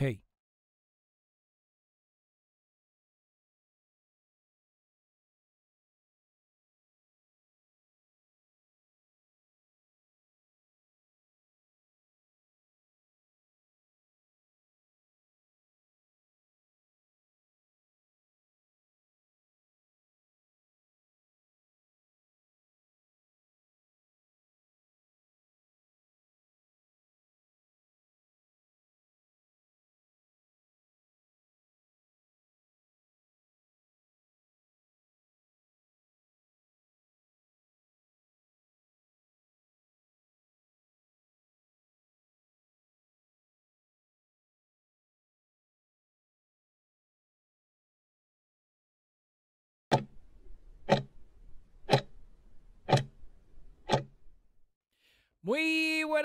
Hey.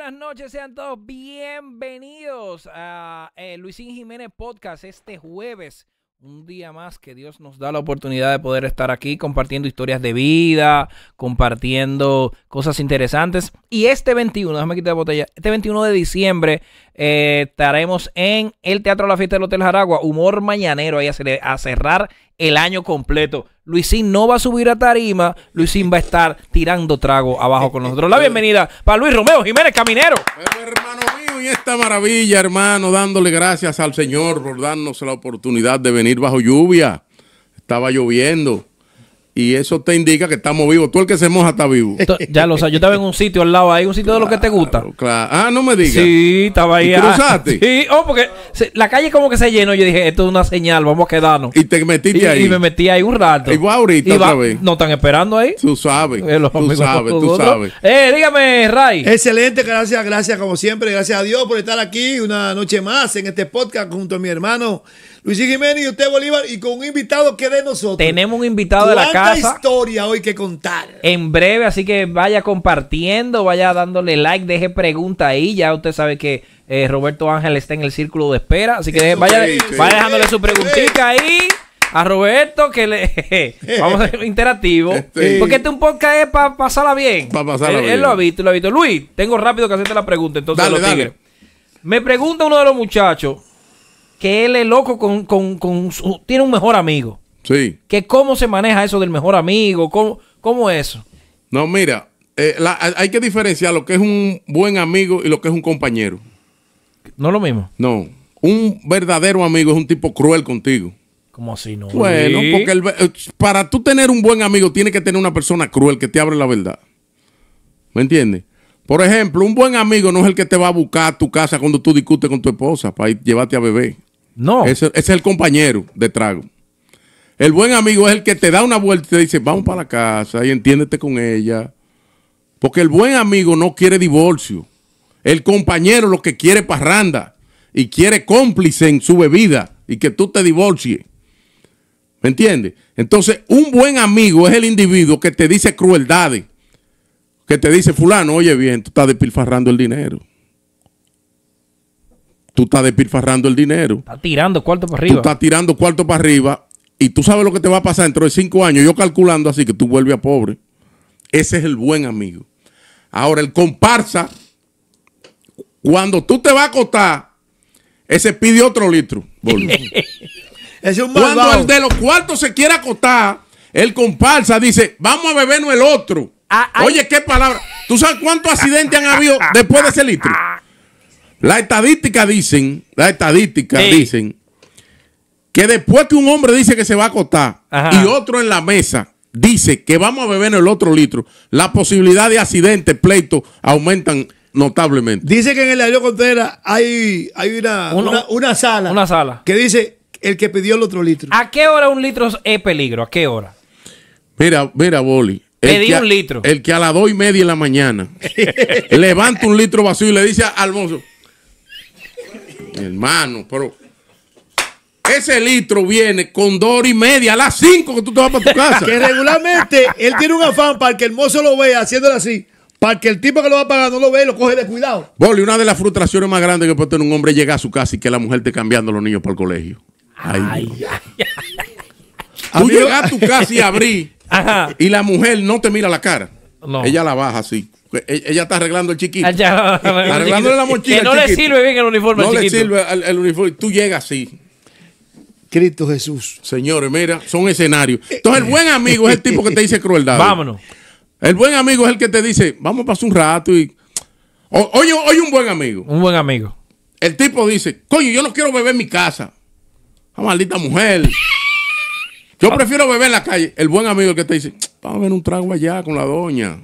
Buenas noches, sean todos bienvenidos a eh, Luisín Jiménez Podcast este jueves. Un día más que Dios nos da la oportunidad de poder estar aquí compartiendo historias de vida, compartiendo cosas interesantes. Y este 21, déjame quitar la botella, este 21 de diciembre eh, estaremos en el Teatro La Fiesta del Hotel Jaragua, Humor Mañanero, ahí a, cerrar el año completo. Luisín no va a subir a tarima, Luisín va a estar tirando trago abajo con nosotros. La bienvenida para Luis Romeo Jiménez Caminero. Pero hermano mío, y esta maravilla, hermano, dándole gracias al Señor por darnos la oportunidad de venir bajo lluvia. Estaba lloviendo. Y eso te indica que estamos vivos. Tú el que se moja está vivo. Ya lo sabes, yo estaba en un sitio al lado ahí, un sitio de lo que te gusta. Claro. Ah, no me digas. Sí, estaba ahí. ¿Y ah, cruzaste? Sí, oh, porque la calle como que se llenó. Yo dije, esto es una señal, vamos a quedarnos. Y te metiste Y, ahí. y me metí ahí un rato. Y va ahorita Y va- otra vez. No están esperando ahí. Tú sabes. Eh, los Tú sabes, tú sabes. Eh, dígame, Ray. Excelente, gracias, gracias como siempre, gracias a Dios por estar aquí una noche más en este podcast junto a mi hermano Luis Jiménez y usted Bolívar y con un invitado que de nosotros. Tenemos un invitado de la ¿Cuánta casa historia hoy que contar? en breve, así que vaya compartiendo, vaya dándole like, deje pregunta ahí. Ya usted sabe que eh, Roberto Ángel está en el círculo de espera, así que vaya, sí, sí. vaya dejándole su preguntita ahí. A Roberto, que le vamos a ser interactivo. Sí. Porque este un podcast es para pasarla bien. Pa' pasarla él, bien. Él lo ha visto, lo ha visto. Luis, tengo rápido que hacerte la pregunta. Entonces, Dale, los dale. Me pregunta uno de los muchachos que él es loco con, con, con su- tiene un mejor amigo. Sí. Que cómo se maneja eso del mejor amigo, cómo, cómo es eso. No, mira. eh, la- hay que diferenciar lo que es un buen amigo y lo que es un compañero. No es lo mismo. No. Un verdadero amigo es un tipo cruel contigo. ¿Cómo así no? Bueno, Sí. porque el ve- eh, para tú tener un buen amigo tiene que tener una persona cruel que te abre la verdad. ¿Me entiendes? Por ejemplo, un buen amigo no es el que te va a buscar a tu casa cuando tú discutes con tu esposa para ir- llevarte a beber. No. Ese, es el compañero de trago. El buen amigo es el que te da una vuelta y te dice, vamos para la casa y entiéndete con ella. Porque el buen amigo no quiere divorcio. El compañero lo que quiere parranda y quiere cómplice en su bebida y que tú te divorcies. ¿Me entiendes? Entonces, un buen amigo es el individuo que te dice crueldades. Que te dice, fulano, oye bien, tú estás despilfarrando el dinero. Tú estás despilfarrando el dinero. Está tirando cuarto para Tú arriba. estás tirando cuarto para arriba y tú sabes lo que te va a pasar dentro de cinco años. Yo calculando así que tú vuelves a pobre. Ese es el buen amigo. Ahora, el comparsa, cuando tú te vas a acostar, ese pide otro litro. Es un Cuando malvado. el de los cuartos se quiere acostar, el comparsa dice, vamos a bebernos el otro. Ah. Oye, qué palabra. ¿Tú sabes cuántos accidentes han habido después de ese litro? Las estadísticas dicen, las estadísticas Sí. dicen que después que un hombre dice que se va a acostar Ajá. y otro en la mesa dice que vamos a bebernos el otro litro, la posibilidad de accidentes, pleitos, aumentan notablemente. Dice que en el Darío Contreras hay, hay una, Uno- una, una sala. una sala. Que dice el que pidió el otro litro. ¿A qué hora un litro es peligro? ¿A qué hora? Mira, mira, Boli. Pedí un litro. El que a las dos y media de la mañana levanta un litro vacío y le dice al mozo, hermano, pero ese litro viene con dos horas y media a las cinco que tú te vas para tu casa. Que regularmente él tiene un afán para que el mozo lo vea haciéndolo así. Para que el tipo que lo va a pagar no lo ve y lo coge de cuidado. Boli, una de las frustraciones más grandes que puede tener un hombre es llegar a su casa y que la mujer esté cambiando a los niños para el colegio. Ay, Dios. Tú Amigo- llegas a tu casa y abrí Ajá. y la mujer no te mira la cara. No. Ella la baja así. E- Ella está arreglando el chiquito. Ya- Arreglándole la mochila Que no le sirve bien el uniforme No al le chiquito. sirve el, el uniforme. Tú llegas así. Cristo Jesús. Señores, mira, son escenarios. Entonces, el buen amigo es el tipo que te dice crueldad. Vámonos. El buen amigo es el que te dice, vamos a pasar un rato y. O- oye, oye, un buen amigo. Un buen amigo. El tipo dice, coño, yo no quiero beber en mi casa. Ah, maldita mujer. Yo prefiero beber en la calle. El buen amigo el que te dice, vamos a ver un trago allá con la doña.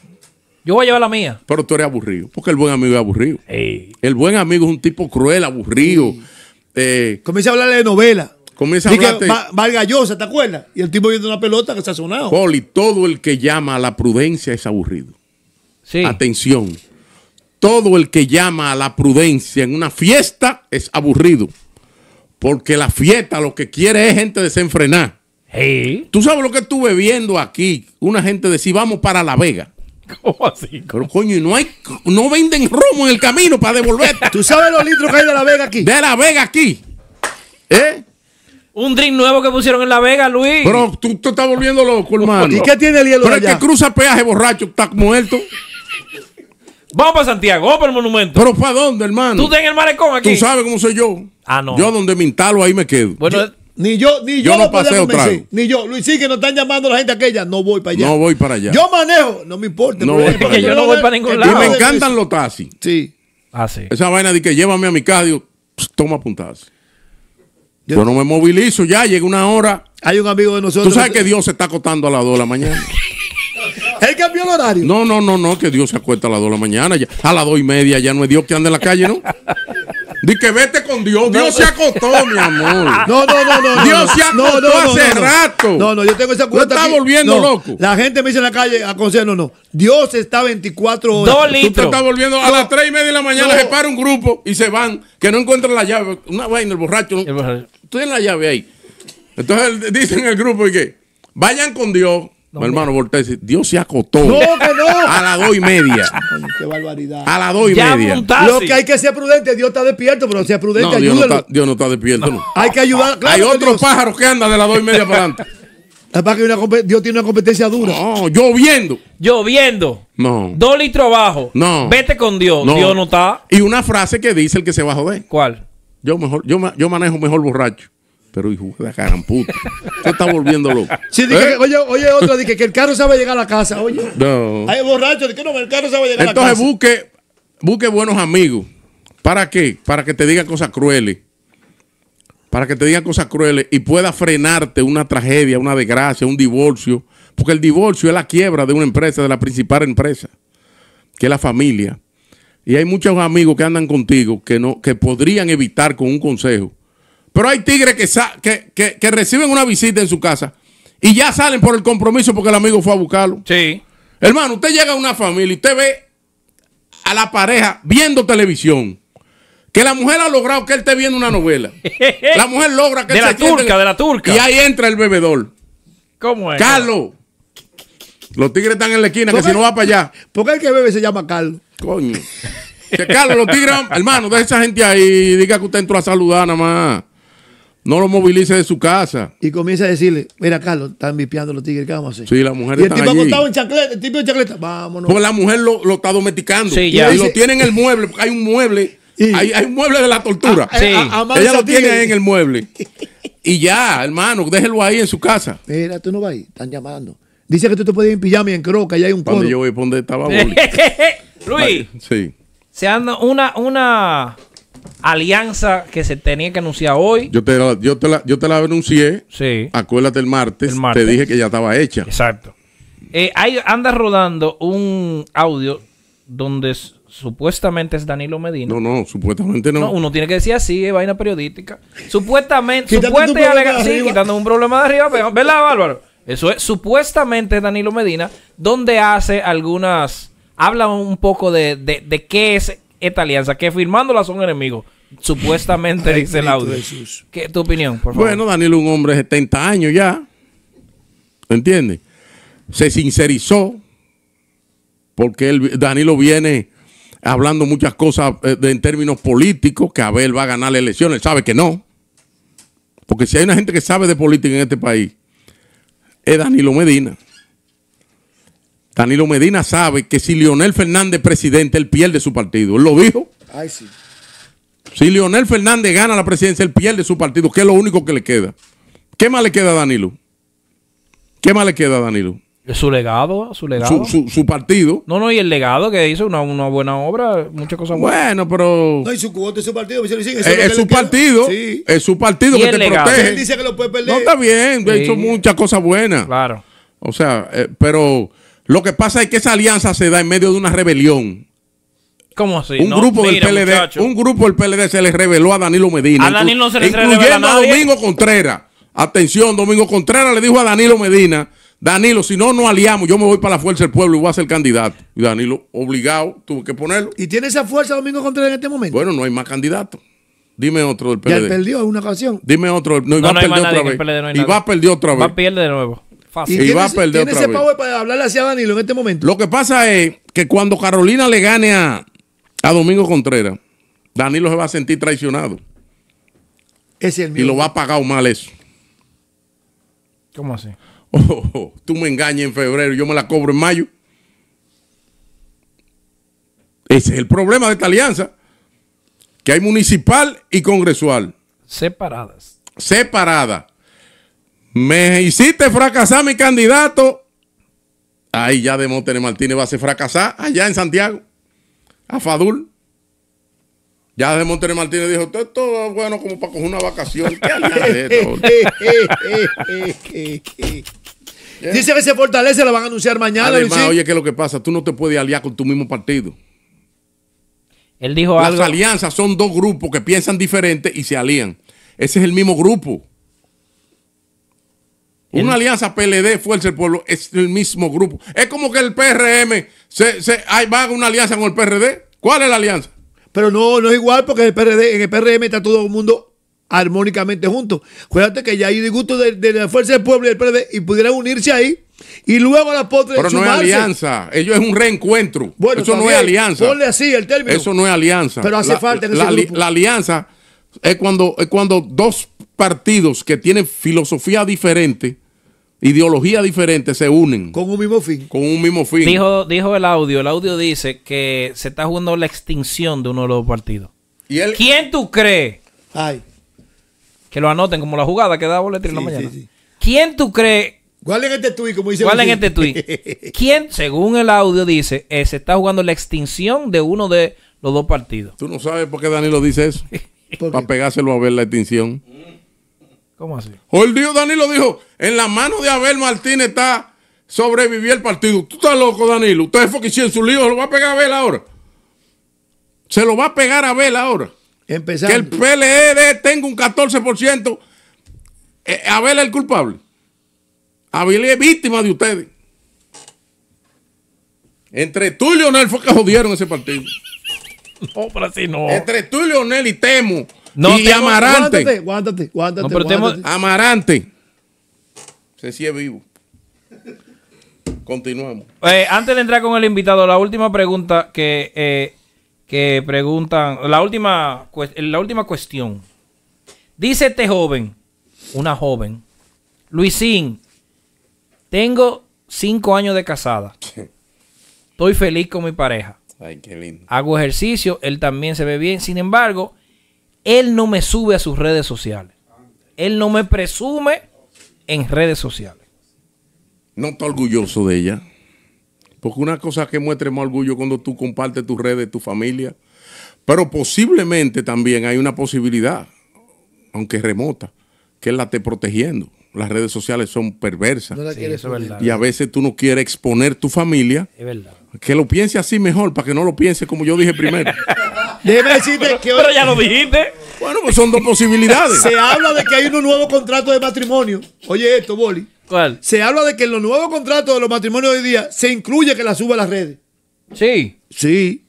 Yo voy a llevar la mía. Pero tú eres aburrido. Porque el buen amigo es aburrido. Ey. El buen amigo es un tipo cruel, aburrido. Eh, Comienza a hablarle de novela. comienza a hablarte. Va- Vargallosa, ¿te acuerdas? Y el tipo viendo una pelota que está sonado. Poli, todo el que llama a la prudencia es aburrido. Sí. Atención. Todo el que llama a la prudencia en una fiesta es aburrido. Porque la fiesta lo que quiere es gente desenfrenada. Ey. Tú sabes lo que estuve viendo aquí. Una gente decía, vamos para La Vega. ¿Cómo así? Pero coño, y no hay, no venden romo en el camino para devolverte. ¿Tú sabes los litros que hay de la Vega aquí? De La Vega aquí. ¿Eh? Un drink nuevo que pusieron en La Vega, Luis. Pero tú te estás volviendo loco, hermano. ¿Y qué tiene el hielo Pero de el que allá? cruza peaje borracho está muerto. Vamos para Santiago, vamos para el monumento. Pero ¿para dónde, hermano? Tú estás en el malecón aquí. Tú sabes cómo soy yo. Ah, no. Yo donde me instalo ahí me quedo. Bueno, Ni yo, ni Yo yo, no lo paseo trago. Ni yo. Luis, sí, que nos están llamando la gente aquella. No voy para allá. No voy para allá. Yo manejo. No me importa. No voy para pero allá. Yo no voy para ningún y lado. tipo me encantan los taxis. Sí. ah, sí. Esa vaina de que llévame a mi casa, digo, "Pss, toma puntadas. Yo- Yo no me movilizo ya, llega una hora. Hay un amigo de Tú nosotros. sabes que Dios se está acostando a las 2 de la mañana. Él cambió el horario. No, no, no, no, que Dios se acuesta a las 2 de la mañana. Ya, a las 2 y media ya no es Dios que anda en la calle, ¿no? Di que vete con Dios. Dios se acostó, mi amor. No, no, no, no. no, Dios no. se acostó hace rato. No, no, yo tengo esa Tú cuenta. estás aquí. volviendo No, loco. La gente me dice en la calle, aconseja, no, no. Dios está 24 horas. Dos Tú te litros. estás volviendo a las 3 y media de la mañana, No. se para un grupo y se van, que no encuentran la llave. Una vaina, el borracho. ¿no? El borracho. Tú tienes la llave ahí. Entonces dicen en el grupo y que vayan con Dios. Mi hermano voltea y dice, Dios se acostó No, que no. a las 2 y media. Coño, qué barbaridad. A las 2 y Ya media. Lo que hay que ser prudente, Dios está despierto, pero sea prudente, No, Dios no, está, Dios no está despierto. no. Hay que ayudar. Claro Hay otros Dios- pájaros que andan de las 2 y media para adelante. Que una Dios tiene una competencia dura. No, lloviendo. Lloviendo. No. Dos litros abajo. No. Vete con Dios. No. Dios no está. Y una frase que dice el que se va a joder. ¿Cuál? Yo mejor, yo, yo manejo mejor borracho. Pero hijo de la gran puta. Se está volviendo loco. Sí, dije ¿Eh? oye, oye, otro, dije que el carro sabe llegar a la casa, oye. No. Hay borrachos, de que no, el carro sabe llegar a la Entonces casa. busque, busque buenos amigos. ¿Para qué? Para que te digan cosas crueles. Para que te digan cosas crueles y pueda frenarte una tragedia, una desgracia, un divorcio. Porque el divorcio es la quiebra de una empresa, de la principal empresa, que es la familia. Y hay muchos amigos que andan contigo que, no, que podrían evitar con un consejo. Pero hay tigres que, que, que- que reciben una visita en su casa y ya salen por el compromiso porque el amigo fue a buscarlo. Sí. Hermano, usted llega a una familia y usted ve a la pareja viendo televisión. Que la mujer ha logrado que él esté viendo una novela. La mujer logra que De él la se turca, de la turca. Y ahí entra el bebedor. ¿Cómo es? Carlos. Los tigres están en la esquina, que si no va para allá. ¿Por qué el que bebe se llama Carlos? Coño. Que Carlos, los tigres, hermano, de esa gente ahí, diga que usted entró a saludar nada más. No lo movilice de su casa. Y comienza a decirle, mira, Carlos, están vipiando los tigres, ¿qué vamos a hacer? Sí, las mujeres y el tipo acostado en chancleta, el tipo en chancleta, vámonos. Porque la mujer lo, lo está domesticando. Sí, y ya. lo tiene en el mueble. porque Hay un mueble. Y- hay, hay un mueble de la tortura. Sí. a- a- amansa Ella lo tigre. tiene ahí en el mueble. Y ya, hermano, déjelo ahí en su casa. Mira, tú no vas ahí, están llamando. Dice que tú te puedes ir en pijama y en croca, y hay un Cuando coro. yo voy a poner estaba. Luis, Sí. se anda una, una alianza que se tenía que anunciar hoy. Yo te, la, yo, te la, yo te la anuncié. Sí. Acuérdate el martes, El martes. Te dije que ya estaba hecha. Exacto. Eh, ahí anda rodando un audio donde supuestamente es Danilo Medina. No, no, supuestamente no. No, uno tiene que decir así, es vaina periodística. Supuestamente, Quítate tu supuesta y problema alega- de sí, quitando un problema de arriba, pero- ¿verdad, Bárbaro? Eso es supuestamente Danilo Medina, donde hace algunas, habla un poco de, de, de qué es esta alianza, que firmándola son enemigos. Supuestamente dice el audio. Jesús. ¿Qué es tu opinión, por favor? Bueno, Danilo un hombre de 70 años ya. ¿Entiendes? Se sincerizó porque él, Danilo viene hablando muchas cosas eh, de- en términos políticos, que Abel va a ganar la elección. Él sabe que no. Porque si hay una gente que sabe de política en este país, es Danilo Medina. Danilo Medina sabe que si Leonel Fernández es presidente, él pierde su partido. Él lo dijo. Ay, sí. Si Leonel Fernández gana la presidencia, él pierde su partido, que es lo único que le queda. ¿Qué más le queda a Danilo? ¿Qué más le queda a Danilo? Su legado, su legado. Su, su- su partido. No, no, y el legado que hizo una, una buena obra, muchas cosas buenas. Bueno, pero No, y su cuota es su partido. Eso es, es, su partido. Sí. Es su partido Y que te legado. Él protege. dice que lo puede perder. No está bien, ha Sí. hecho muchas cosas buenas. Claro. O sea, eh, pero lo que pasa es que esa alianza se da en medio de una rebelión. ¿Cómo así? un No, grupo mira, del PLD, muchacho. un grupo del PLD se le reveló a Danilo Medina. A Danilo no se le a Incluyendo a nadie. Domingo Contreras. Atención, Domingo Contreras le dijo a Danilo Medina, Danilo, si no nos aliamos, yo me voy para la fuerza del pueblo y voy a ser candidato. Y Danilo, obligado, tuvo que ponerlo. Y tiene esa fuerza Domingo Contreras en este momento. Bueno, no hay más candidatos. Dime otro del ya él PLD. perdió en una ocasión. Dime otro. No, y No, va no a nadie otra vez. PLD, no hay y nadie. va a perder otra Va vez. a perder de nuevo. Y, Fácil. Y tiene, va a ese- perder tiene otra ese vez. power para hablarle hacia Danilo en este momento. Lo que pasa es que cuando Carolina le gane a, a Domingo Contreras, Danilo se va a sentir traicionado. Ese es el Y lo va a pagar mal eso. ¿Cómo así? Oh, oh, oh, tú me engañas en febrero, yo me la cobro en mayo. Ese es el problema de esta alianza. Que hay municipal y congresual. Separadas. Separada. Me hiciste fracasar mi candidato. Ahí ya Demóstenes Martínez va a hacer fracasar allá en Santiago. A Fadul. Ya Demóstenes Martínez dijo, "Esto- es bueno como para coger una vacación. ¿Qué esto?" Dice que se fortalece, lo van a anunciar mañana. Además, Luisín. oye, ¿qué es lo que pasa? Tú no te puedes aliar con tu mismo partido. Él dijo Las algo. alianzas son dos grupos que piensan diferente y se alían. Ese es el mismo grupo. Una alianza PLD, Fuerza del Pueblo, es el mismo grupo. Es como que el PRM se, se, ahí va una alianza con el PRD. ¿Cuál es la alianza? Pero no, no es igual porque en el, PRD, en el PRM está todo el mundo armónicamente junto. Acuérdate que ya hay disgusto de, de la Fuerza del Pueblo y el PRD y pudieran unirse ahí y luego a la postre Pero no es alianza. Ello es un reencuentro. Bueno, Eso no también, es alianza. Ponle así el término. Eso no es alianza. Pero hace La- falta en la, ese grupo. la alianza es cuando, es cuando dos partidos que tienen filosofía diferente, ideología diferente, se unen con, con un mismo fin. un mismo fin. Dijo, dijo el audio. El audio dice que se está jugando la extinción de uno de los partidos. y él, ¿Quién tú crees? Ay. Que lo anoten como la jugada que da boletín en la mañana. sí, sí. ¿Quién tú crees? Guarden este tuit, como dice ¿Cuál en Luisín. este tweet? ¿Quién, según el audio, dice eh, se está jugando la extinción de uno de los dos partidos? Tú no sabes por qué Danilo dice eso. ¿Por Para pegárselo a ver la extinción. ¿Cómo así? O el Dios Danilo dijo, en la mano de Abel Martínez está sobrevivir el partido. Tú estás loco, Danilo. Usted fue que hicieron su lío, se lo va a pegar a Abel ahora. Se lo va a pegar a Abel ahora. Que Empezando. el PLD tenga un 14%. Eh, Abel es el culpable. Abel es víctima de ustedes. Entre tú y Leonel fue que jodieron ese partido. No, pero así no. Entre tú y Leonel y Temo. No, y Amarante. Aguántate, aguántate, aguántate. No, pero. Amarante. Se sí es vivo. Continuamos. Eh, antes de entrar con el invitado, la última pregunta que, eh, que preguntan, la última, la última cuestión. Dice este joven, una joven, Luisín, tengo cinco años de casada. Estoy feliz con mi pareja. Ay, qué lindo. Hago ejercicio, él también se ve bien. Sin embargo, él no me sube a sus redes sociales. Él no me presume en redes sociales. No está orgulloso de ella. Porque una cosa que muestre más orgullo cuando tú compartes tus redes, tu familia. Pero posiblemente también hay una posibilidad, aunque remota, que él la esté protegiendo. Las redes sociales son perversas. No la Sí, quieres eso es poner. verdad. Y a veces tú no quieres exponer tu familia. Es verdad. Que lo piense así mejor, para que no lo piense como yo dije primero. Déjeme decirte que hoy Pero ya lo dijiste. bueno, pues son dos posibilidades. se habla de que hay unos nuevos contratos de matrimonio. Oye esto, Boli. ¿Cuál? Se habla de que en los nuevos contratos de los matrimonios de hoy día se incluye que la suba a las redes. Sí. Sí.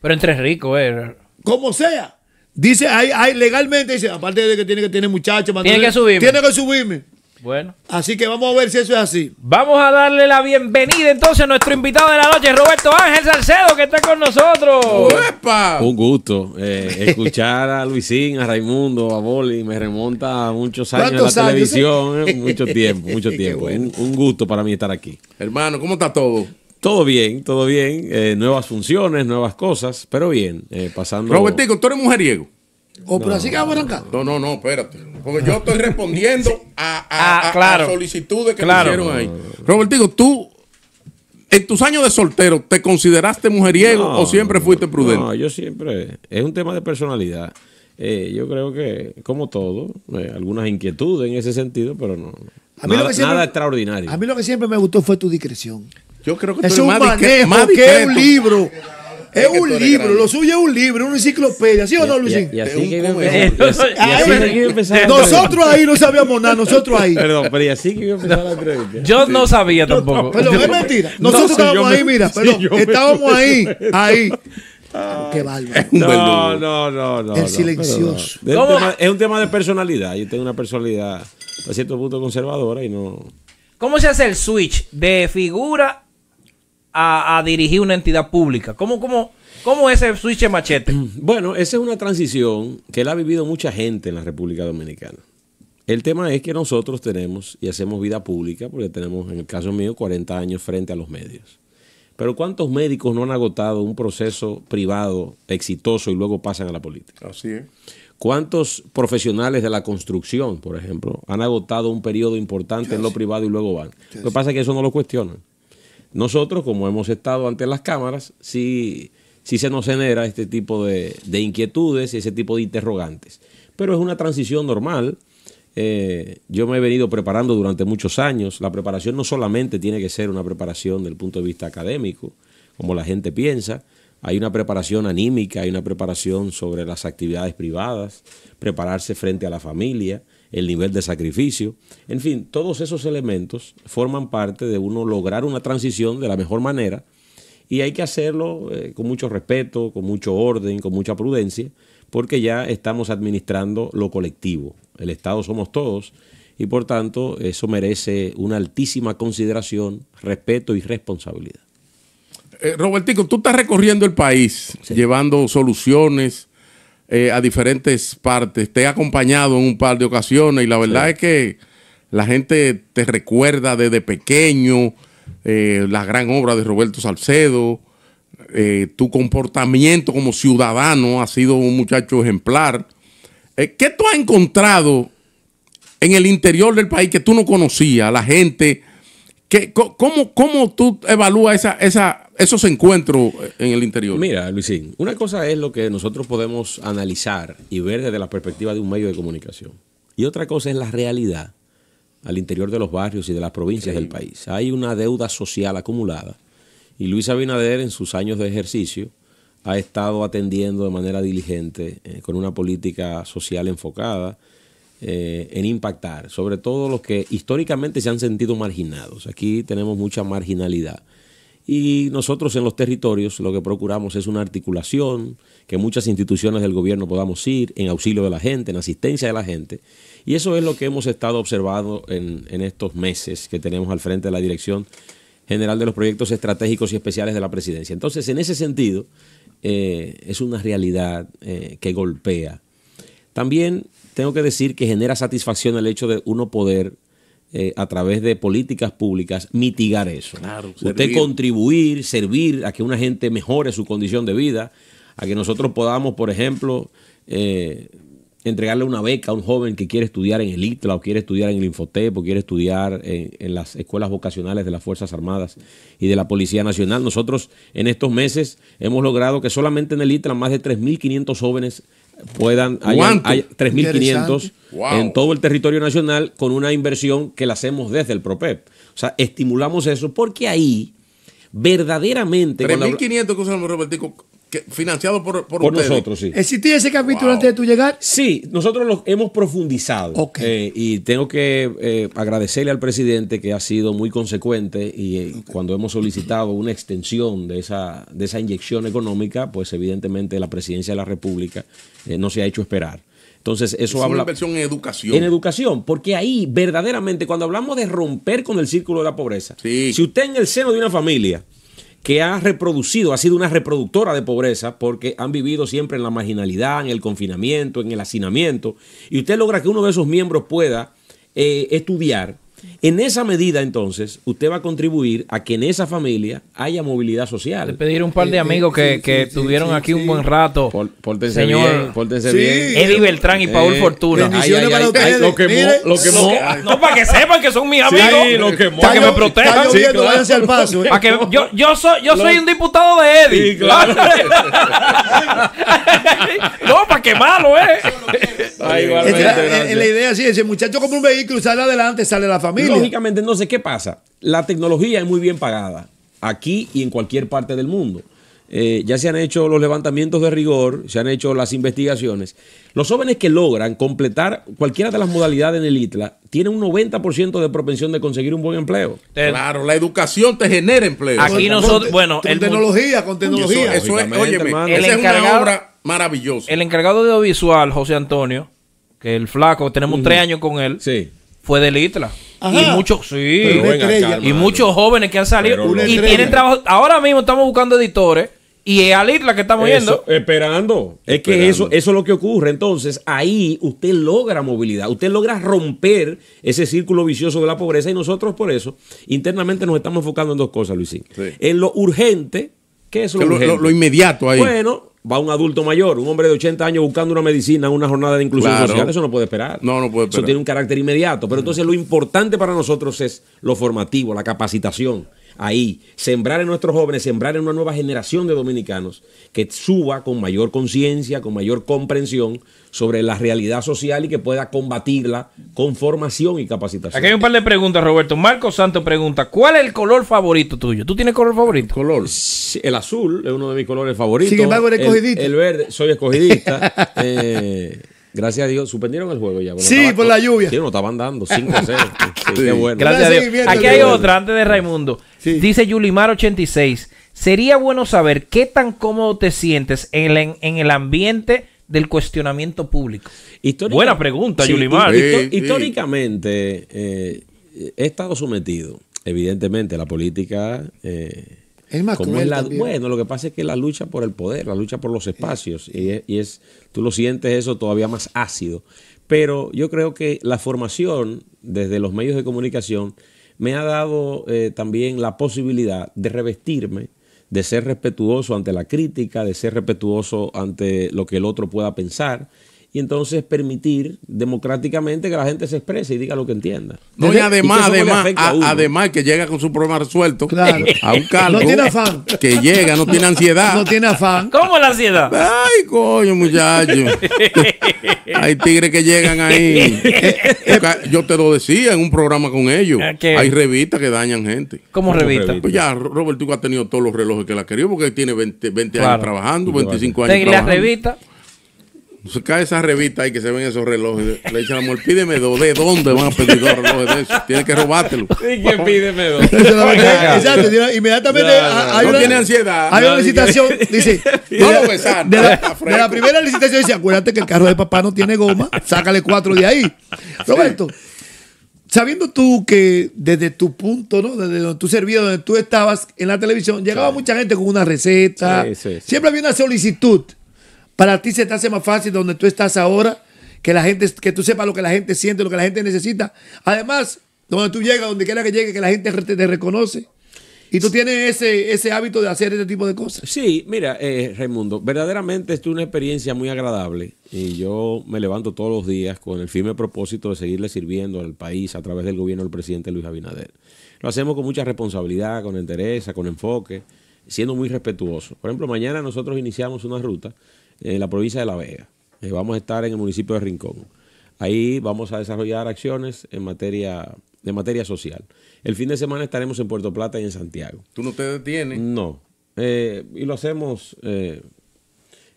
Pero entre ricos, eh. Como sea. Dice, hay, hay legalmente, dice, aparte de que tiene que tener muchachos, Tiene que subirme. Tiene que subirme. Bueno. Así que vamos a ver si eso es así. Vamos a darle la bienvenida entonces a nuestro invitado de la noche, Roberto Ángel Salcedo, que está con nosotros. ¡Uepa! Un gusto eh, escuchar a Luisín, a Raimundo, a Boli, me remonta a muchos años en la televisión, eh, mucho tiempo, mucho tiempo. Un, un gusto para mí estar aquí. Hermano, ¿cómo está todo? Todo bien, todo bien. Eh, nuevas funciones, nuevas cosas, pero bien. eh, pasando. Robertico, tú eres mujeriego. O pero así que vamos a arrancar. No, no, no, espérate. Porque yo estoy respondiendo a, a- Ah, a- claro. a solicitudes que Claro. me hicieron ahí. Robertico, tú, en tus años de soltero, ¿te consideraste mujeriego No, o siempre fuiste prudente? No, yo siempre. Es un tema de personalidad. Eh, yo creo que, como todo, eh, algunas inquietudes en ese sentido, pero no. A mí lo nada, que siempre- nada extraordinario. A mí lo que siempre me gustó fue tu discreción. Yo creo que tú Es eres un más, manejo, más que un libro. Es un libro, grande. lo suyo es un libro, una enciclopedia, ¿sí o no, la Nosotros ahí no sabíamos nada, nosotros ahí. Perdón, pero y así que iba a empezar la entrevista. Yo no sabía tampoco. Perdón, es mentira. No, Nosotros estábamos ahí, mira, perdón, estábamos ahí, ahí. Qué bárbaro. No, no, no, no. El silencioso. pero no. Es, un tema, es un tema de personalidad. Yo tengo una personalidad a cierto punto conservadora y no. ¿Cómo se hace el switch de figura a, a dirigir una entidad pública? ¿Cómo, cómo, cómo es el switch de machete? Bueno, esa es una transición que la ha vivido mucha gente en la República Dominicana. El tema es que nosotros tenemos y hacemos vida pública, porque tenemos, en el caso mío, 40 años frente a los medios. Pero ¿cuántos médicos no han agotado un proceso privado exitoso y luego pasan a la política? Así es. ¿Cuántos profesionales de la construcción, por ejemplo, han agotado un periodo importante en lo privado y luego van? Lo que pasa es que eso no lo cuestionan. Nosotros, como hemos estado ante las cámaras, sí, sí se nos genera este tipo de, de inquietudes y ese tipo de interrogantes. Pero es una transición normal. Eh, yo me he venido preparando durante muchos años. La preparación no solamente tiene que ser una preparación del punto de vista académico, como la gente piensa. Hay una preparación anímica, hay una preparación sobre las actividades privadas, prepararse frente a la familia, el nivel de sacrificio. En fin, todos esos elementos forman parte de uno lograr una transición de la mejor manera y hay que hacerlo eh, con mucho respeto, con mucho orden, con mucha prudencia, porque ya estamos administrando lo colectivo. El Estado somos todos y por tanto eso merece una altísima consideración, respeto y responsabilidad. Eh, Robertico, tú estás recorriendo el país, llevando soluciones eh, a diferentes partes. Te he acompañado en un par de ocasiones y la verdad es que la gente te recuerda desde pequeño eh, la gran obra de Roberto Salcedo. eh, tu comportamiento como ciudadano ha sido un muchacho ejemplar. Eh, ¿Qué tú has encontrado en el interior del país que tú no conocías? La gente. ¿Qué, cómo, ¿Cómo tú evalúas esa, esa, esos encuentros en el interior? Mira, Luisín, una cosa es lo que nosotros podemos analizar y ver desde la perspectiva de un medio de comunicación. Y otra cosa es la realidad al interior de los barrios y de las provincias del país. Hay una deuda social acumulada. Y Luis Abinader, en sus años de ejercicio, ha estado atendiendo de manera diligente, eh, con una política social enfocada, eh, en impactar, sobre todo los que históricamente se han sentido marginados. Aquí tenemos mucha marginalidad. Y nosotros en los territorios lo que procuramos es una articulación, que muchas instituciones del gobierno podamos ir en auxilio de la gente, en asistencia de la gente. Y eso es lo que hemos estado observando en, en estos meses que tenemos al frente de la Dirección General de los Proyectos Estratégicos y Especiales de la Presidencia. Entonces, en ese sentido, eh, es una realidad eh, que golpea. También tengo que decir que genera satisfacción el hecho de uno poder, eh, a través de políticas públicas, mitigar eso. Usted servir. contribuir, servir a que una gente mejore su condición de vida, a que nosotros podamos, por ejemplo, eh, entregarle una beca a un joven que quiere estudiar en el ITLA o quiere estudiar en el Infotep o quiere estudiar en, en las escuelas vocacionales de las Fuerzas Armadas y de la Policía Nacional. Nosotros en estos meses hemos logrado que solamente en el ITLA más de 3.500 jóvenes puedan... hay 3.500 Interesante. Wow. en todo el territorio nacional con una inversión que la hacemos desde el PROPEP. O sea, estimulamos eso porque ahí verdaderamente... cuando habla- 3.500 que usan Robertico, que, financiado por, por, por ustedes. nosotros, sí. ¿Existía ese capítulo antes de tu llegar? Sí, nosotros lo hemos profundizado. Ok. Eh, y tengo que eh, agradecerle al presidente que ha sido muy consecuente y eh, cuando hemos solicitado una extensión de esa, de esa inyección económica, pues evidentemente la presidencia de la República eh, no se ha hecho esperar. Entonces, eso Es una habla inversión en educación. en educación, porque ahí verdaderamente cuando hablamos de romper con el círculo de la pobreza, Sí. si usted en el seno de una familia que ha reproducido, ha sido una reproductora de pobreza, porque han vivido siempre en la marginalidad, en el confinamiento, en el hacinamiento, y usted logra que uno de esos miembros pueda eh, estudiar, En esa medida, entonces, usted va a contribuir a que en esa familia haya movilidad Le social. pedir un par de Eh, amigos eh, que, sí, que sí, sí, aquí un buen rato. Por- Pórtense Señor. bien, pórtense Sí. bien. Eddie Beltrán y Paul Eh, Fortuna. bendiciones Ay, ay, para ay, ustedes. ay, lo quemó, Mire, lo quemó. No, no, para que sepan que son mis amigos. Sí, lo quemó. Para que me protejan. lloviendo, Sí, claro. váyanse al paso. eh. Para que yo, yo soy, yo soy un diputado de Eddie. Sí, claro. no, para quemarlo, eh. Ay, igualmente, la, es la idea así, ese muchacho compra un vehículo, sale adelante, sale la familia. Lógicamente, entonces, ¿qué pasa? La tecnología es muy bien pagada aquí y en cualquier parte del mundo. Eh, ya se han hecho los levantamientos de rigor, se han hecho las investigaciones. Los jóvenes que logran completar cualquiera de las modalidades en el ITLA tienen un 90% de propensión de conseguir un buen empleo. Claro, la educación te genera empleo. Aquí Con- nosotros- bueno, con el tecnología, con tecnología. eso es, óyeme, esa El es una encargado- obra maravillosa. El encargado de audiovisual, José Antonio, que el flaco, tenemos tres años con él, Sí. fue del ITLA. Ajá. Y muchos, sí. Pero una Venga estrella. acá, Y muchos jóvenes que han salido y estrella. tienen trabajo. Ahora mismo estamos buscando editores y es al ITLA que estamos Eso, yendo. esperando. Es que eso, eso es lo que ocurre. Entonces, ahí usted logra movilidad, usted logra romper ese círculo vicioso de la pobreza y nosotros por eso internamente nos estamos enfocando en dos cosas, Luisín. Sí. En lo urgente, ¿qué es lo Que lo, urgente? lo- lo inmediato ahí. Bueno, va un adulto mayor, un hombre de 80 años buscando una medicina, una jornada de inclusión Claro. social, eso no puede esperar. No, no puede Eso esperar. tiene un carácter inmediato. Pero entonces lo importante para nosotros es lo formativo, la capacitación. Ahí, sembrar en nuestros jóvenes, sembrar en una nueva generación de dominicanos que suba con mayor conciencia, con mayor comprensión sobre la realidad social y que pueda combatirla con formación y capacitación. Aquí hay un par de preguntas, Roberto. Marco Santos pregunta: ¿Cuál es el color favorito tuyo? ¿Tú tienes color favorito? color. El azul es uno de mis colores favoritos. Sin embargo, eres El- escogidista. El, verde, soy escogidista. Eh, gracias a Dios, suspendieron el juego ya. Bueno, Sí, estaba- por la lluvia. Sí, no estaban dando 5 a 0. Sí, Sí. qué bueno. Gracias a Dios. Aquí hay otra antes de Raimundo. Sí. Dice Yulimar86. Sería bueno saber qué tan cómodo te sientes en, el- en el ambiente del cuestionamiento público. Histórica- Buena pregunta, Sí, Yulimar. Históricamente, eh, he estado sometido, evidentemente, a la política. eh, Es más como cruel la- bueno, lo que pasa es que la lucha por el poder, la lucha por los espacios, y es, y es- tú lo sientes eso todavía más ácido. Pero yo creo que la formación desde los medios de comunicación me ha dado eh, también la posibilidad de revestirme, de ser respetuoso ante la crítica, de ser respetuoso ante lo que el otro pueda pensar, y entonces permitir democráticamente que la gente se exprese y diga lo que entienda. No, y además, y que además, a además que llega con su problema resuelto Claro. a un cargo No tiene afán. que llega, no tiene ansiedad. No tiene afán. ¿Cómo la ansiedad? Ay, coño, muchacho. Hay tigres que llegan ahí. Yo te lo decía en un programa con ellos. ¿Qué? Hay revistas que dañan gente. ¿Cómo revista? revista? Pues ya, Roberto ha tenido todos los relojes que la quería porque tiene 20, 20 Claro. años trabajando, ¿Y qué va a 25 años Seguir la trabajando. revista. Se cae esa revista ahí que se ven esos relojes. Le dice a la mujer, pídeme dos. ¿De dónde van a pedir dos relojes de esos? Tienes que robártelo. ¿Y qué pídeme dos? Exacto. Inmediatamente No, no, ha- hay no una, tiene ansiedad. Hay una licitación. Dice. No de la- lo besan, De la, primera licitación dice: Acuérdate que el carro de papá no tiene goma. Sácale cuatro de ahí. Roberto. Sabiendo tú que desde tu punto, ¿no? Desde donde tú servías, donde tú estabas en la televisión, llegaba mucha gente con una receta. Sí, sí, sí. Siempre había una solicitud. Para ti se te hace más fácil donde tú estás ahora, que la gente, que tú sepas lo que la gente siente, lo que la gente necesita. Además, donde tú llegas, donde quiera que llegue, que la gente te, te reconoce. Y tú tienes ese, ese hábito de hacer este tipo de cosas. Sí, mira, eh, Raimundo, verdaderamente es una experiencia muy agradable y yo me levanto todos los días con el firme propósito de seguirle sirviendo al país a través del gobierno del presidente Luis Abinader. Lo hacemos con mucha responsabilidad, con entereza, con enfoque, siendo muy respetuoso. Por ejemplo, mañana nosotros iniciamos una ruta en la provincia de La Vega. Eh, vamos a estar en el municipio de Rincón. Ahí vamos a desarrollar acciones en materia, de materia social. El fin de semana estaremos en Puerto Plata y en Santiago. Tú no te detienes. No. Eh, y lo hacemos eh,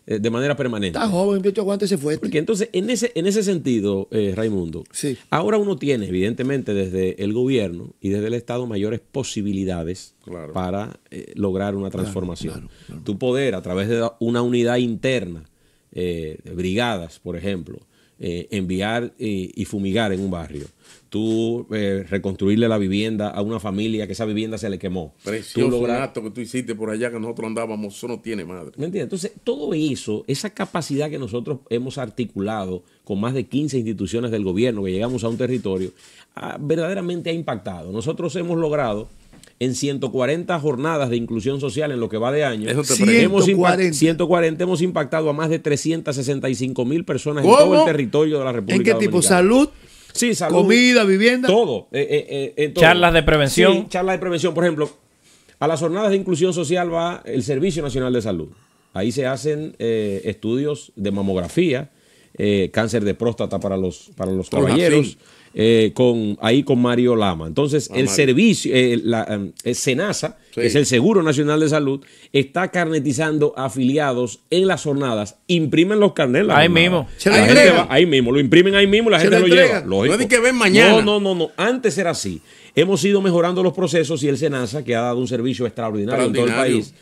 eh, de manera permanente. Está joven, muchacho, aguántese fuerte. Porque entonces, en ese, en ese sentido, eh, Raimundo, Sí. ahora uno tiene, evidentemente, desde el gobierno y desde el Estado mayores posibilidades Claro. para eh, lograr una transformación. Tu poder, a través de una unidad interna, eh, de brigadas, por ejemplo, eh, enviar y fumigar en un barrio, tú eh, reconstruirle la vivienda a una familia que esa vivienda se le quemó. Tú Precioso lograr- un acto que tú hiciste por allá que nosotros andábamos, eso no tiene madre. ¿Me entiendes? Entonces, todo eso, esa capacidad que nosotros hemos articulado con más de 15 instituciones del gobierno que llegamos a un territorio, ah, verdaderamente ha impactado. Nosotros hemos logrado en 140 jornadas de inclusión social en lo que va de año. Eso te pregunto. hemos impa- 140. 140 hemos impactado a más de 365 mil personas en todo el territorio de la República ¿En qué tipo? Dominicana. ¿Salud? Sí, salud. ¿Comida? ¿Vivienda? Todo. eh, eh, eh, todo. Charlas de prevención. Sí, charlas de prevención. Por ejemplo, a las jornadas de inclusión social va el Servicio Nacional de Salud. Ahí se hacen eh, estudios de mamografía, eh, cáncer de próstata para los, para los caballeros. Jacín. eh, con, ahí con Mario Lama. Entonces, Ah, el Mario. servicio, eh, la, eh, el SENASA, Sí. que es el Seguro Nacional de Salud, está carnetizando afiliados en las jornadas. Imprimen los carnets. Ahí jornada. mismo. ¿Se lo La gente va- ahí mismo, lo imprimen ahí mismo y la ¿Se gente lo lo, lleva. Lógico. No es de que ven mañana. No, no, no, no. Antes era así. Hemos ido mejorando los procesos y el SENASA, que ha dado un servicio extraordinario, en todo el país.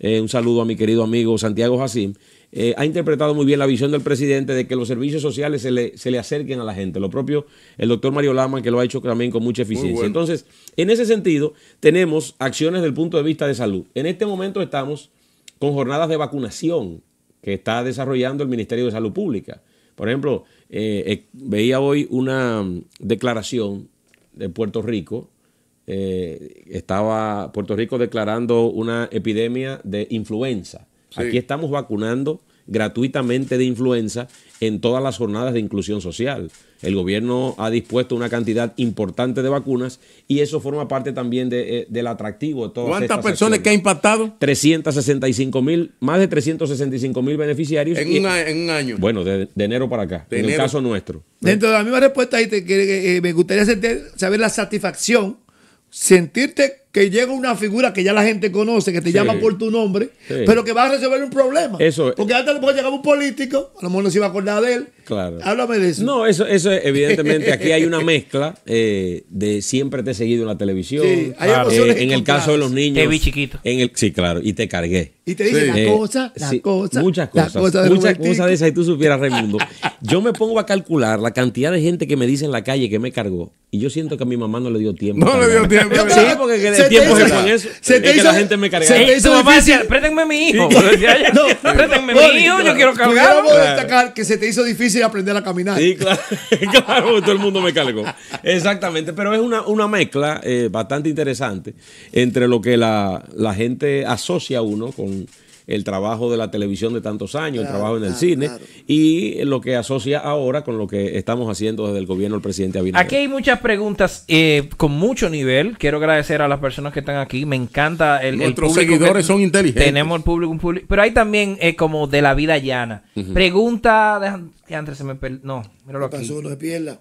Eh, un saludo a mi querido amigo Santiago Jacim. Eh, ha interpretado muy bien la visión del presidente de que los servicios sociales se le, se le acerquen a la gente. Lo propio el doctor Mario Lama, que lo ha hecho también con mucha eficiencia. bueno. Entonces, en ese sentido, tenemos acciones del punto de vista de salud. En este momento estamos con jornadas de vacunación que está desarrollando el Ministerio de Salud Pública. Por ejemplo, eh, eh, veía hoy una mm, declaración de Puerto Rico. eh, estaba Puerto Rico declarando una epidemia de influenza. Sí. Aquí estamos vacunando gratuitamente de influenza en todas las jornadas de inclusión social. El gobierno ha dispuesto una cantidad importante de vacunas y eso forma parte también de, eh, del atractivo de todas ¿Cuántas estas personas que ha acciones. impactado 365 mil, más de 365 mil beneficiarios. en y- un, a- en un año? bueno, de, de enero para acá, De en el caso nuestro. Dentro de la misma respuesta ahí te, que, eh, me gustaría sentir- saber la satisfacción, sentirte que llega una figura que ya la gente conoce, que te Sí. llama por tu nombre, Sí. pero que va a resolver un problema. Eso- Porque antes porque llegaba un político, a lo mejor no se iba a acordar de él. Claro. Háblame de eso. No, eso, eso es- evidentemente aquí hay una mezcla eh, de siempre te he seguido en la televisión. Sí, hay Eh, emociones en el caso de los niños. Te vi chiquito. En el, sí, claro, y te cargué. Y te dice Sí. la Eh, cosa, la sí, cosa, Muchas cosas. cosa muchas Robertico. cosas de esas, y tú supieras, Raimundo. Yo me pongo a calcular la cantidad de gente que me dice en la calle que me cargó. Y yo siento que a mi mamá no le dio tiempo. No le dio tiempo. Sí, porque que Se te tiempo se con eso. se es te que hizo- la gente me se cargaba. te Ey, hizo mamá difícil. decía, mi hijo. No, préstenme Boli, mi hijo, yo quiero cargarlo. Pudiéramos destacar que se te hizo difícil aprender a caminar. Sí, claro, claro, todo el mundo me cargó. Exactamente, pero es una, una mezcla eh, bastante interesante entre lo que la, la gente asocia a uno con el trabajo de la televisión de tantos años, el trabajo en el claro, cine, claro. y lo que asocia ahora con lo que estamos haciendo desde el gobierno del presidente Abinader. Aquí hay muchas preguntas eh, con mucho nivel. Quiero agradecer a las personas que están aquí. Me encanta el, el Nuestros público seguidores que- son inteligentes. Tenemos el público, un público. Pero hay también eh, como de la vida llana. Pregunta. deja- que antes se me per- No, míralo ¿Qué aquí. pasó? No se pierda.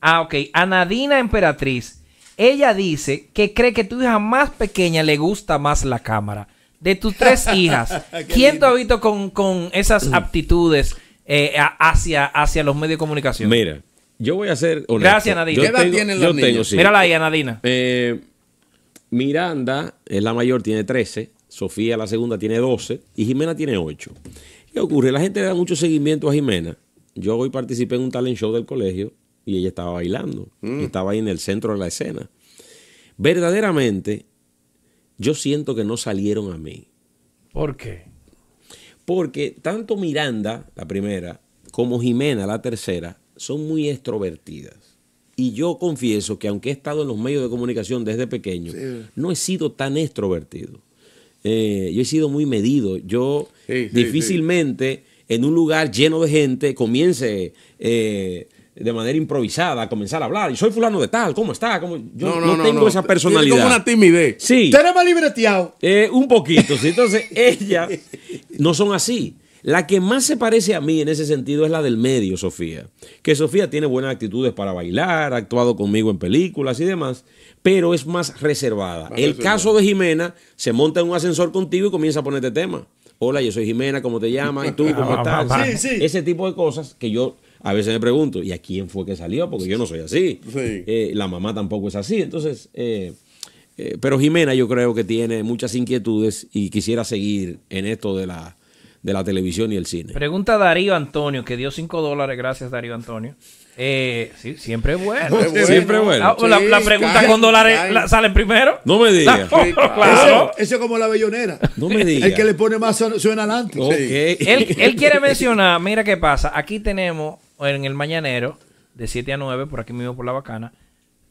Ah, ok. Anadina Emperatriz. Ella dice que cree que tu hija más pequeña le gusta más la cámara. De tus tres hijas, ¿quién te ha visto con, con esas aptitudes eh, a- hacia, hacia los medios de comunicación? Mira, yo voy a ser honesto. Gracias, Nadine. Yo ¿Qué edad tengo- tienen yo los tengo, niños? sí. Mírala ahí, Anadina. Eh, Miranda es la mayor, tiene 13. Sofía, la segunda, tiene 12. Y Jimena tiene 8. ¿Qué ocurre? La gente le da mucho seguimiento a Jimena. Yo hoy participé en un talent show del colegio y ella estaba bailando. Y estaba ahí en el centro de la escena. Verdaderamente, yo siento que no salieron a mí. ¿Por qué? Porque tanto Miranda, la primera, como Jimena, la tercera, son muy extrovertidas. Y yo confieso que aunque he estado en los medios de comunicación desde pequeño, no he sido tan extrovertido. Eh, yo he sido muy medido. Yo Sí, sí, difícilmente en un lugar lleno de gente comience eh, de manera improvisada a comenzar a hablar. Y soy fulano de tal, ¿cómo está? ¿Cómo? Yo no, tengo esa Tiene personalidad. como una timidez. Sí. Más libreteado. Eh, un poquito, sí. Entonces, ellas no son así. La que más se parece a mí en ese sentido es la del medio, Sofía. Que Sofía tiene buenas actitudes para bailar, ha actuado conmigo en películas y demás, pero es más reservada. Más el reservada. caso de Jimena, se monta en un ascensor contigo y comienza a ponerte tema. Hola, yo soy Jimena, ¿cómo te llamas? ¿Y tú cómo estás? Sí, sí. Ese tipo de cosas que yo a veces me pregunto, ¿y a quién fue que salió? Porque yo no soy así. Sí. Eh, la mamá tampoco es así. Entonces, eh, eh, pero Jimena yo creo que tiene muchas inquietudes y quisiera seguir en esto de la, de la televisión y el cine. Pregunta Darío Antonio, que dio 5 dólares, gracias Darío Antonio. Eh, sí, siempre es bueno. Siempre bueno. Ah, la, pregunta cae, con dólares la- salen primero. No me digas. Sí, claro. Eso, es como la bellonera. No me digas. El que le pone más suena, adelante. Ok. Él, él quiere mencionar, mira qué pasa. Aquí tenemos en el mañanero, de 7 a 9, por aquí mismo por la bacana,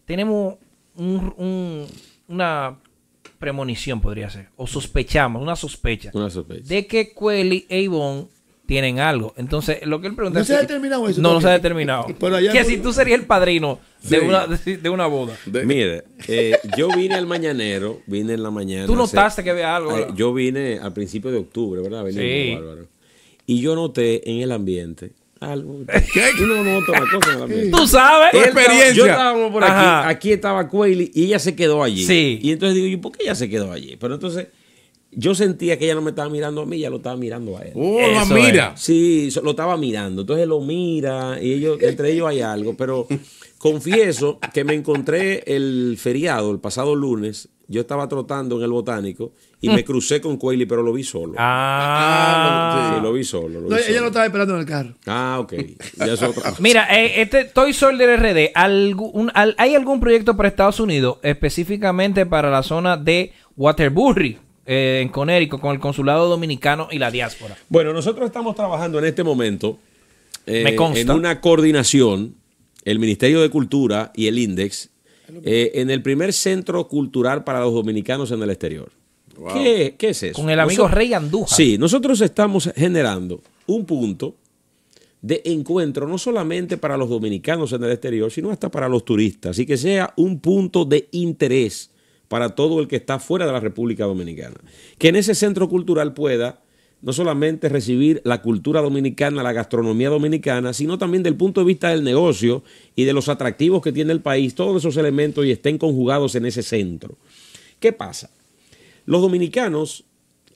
tenemos un- un- una premonición, podría ser, o sospechamos, una sospecha, Una sospecha. de que Quelly e Ivonne tienen algo. Entonces, lo que él pregunta ¿No es se ha determinado eso No, no se ha determinado. Pero allá que si tú serías el padrino de, Sí. una, de, de una boda. De- Mire, eh, yo vine al mañanero, vine en la mañana. Tú notaste que había algo. Eh, yo vine al principio de octubre, ¿verdad? Venimos, Sí. bárbaro. Y yo noté en el ambiente algo. Uno nota una cosa en el ambiente. Tú sabes. Estaba- experiencia. yo estábamos por aquí, Ajá. aquí estaba Quayle y ella se quedó allí. Sí. Y entonces digo, ¿y por qué ella se quedó allí? Pero entonces yo sentía que ella no me estaba mirando a mí, ella lo estaba mirando a él. Oh, la mira. Sí, lo estaba mirando. Entonces lo mira y ellos, entre ellos hay algo. Pero confieso que me encontré el feriado, el pasado lunes. Yo estaba trotando en el botánico y me crucé con Quayle, pero lo vi solo. Ah. Sí, lo vi solo. lo vi No, ella solo. lo estaba esperando en el carro. Ah, ok. Ya es otra cosa. Mira, eh, este Toy Soldier RD, algún- al- ¿hay algún proyecto para Estados Unidos específicamente para la zona de Waterbury, eh, en Connecticut, con el consulado dominicano y la diáspora? Bueno, nosotros estamos trabajando en este momento eh, Me consta. en una coordinación, el Ministerio de Cultura y el INDEX, eh, en el primer centro cultural para los dominicanos en el exterior. ¿Qué, qué es eso? Con el amigo Nosotros- Rey Andújar. Sí, nosotros estamos generando un punto de encuentro no solamente para los dominicanos en el exterior, sino hasta para los turistas, y que sea un punto de interés para todo el que está fuera de la República Dominicana. Que en ese centro cultural pueda no solamente recibir la cultura dominicana, la gastronomía dominicana, sino también del punto de vista del negocio y de los atractivos que tiene el país, todos esos elementos y estén conjugados en ese centro. ¿Qué pasa? Los dominicanos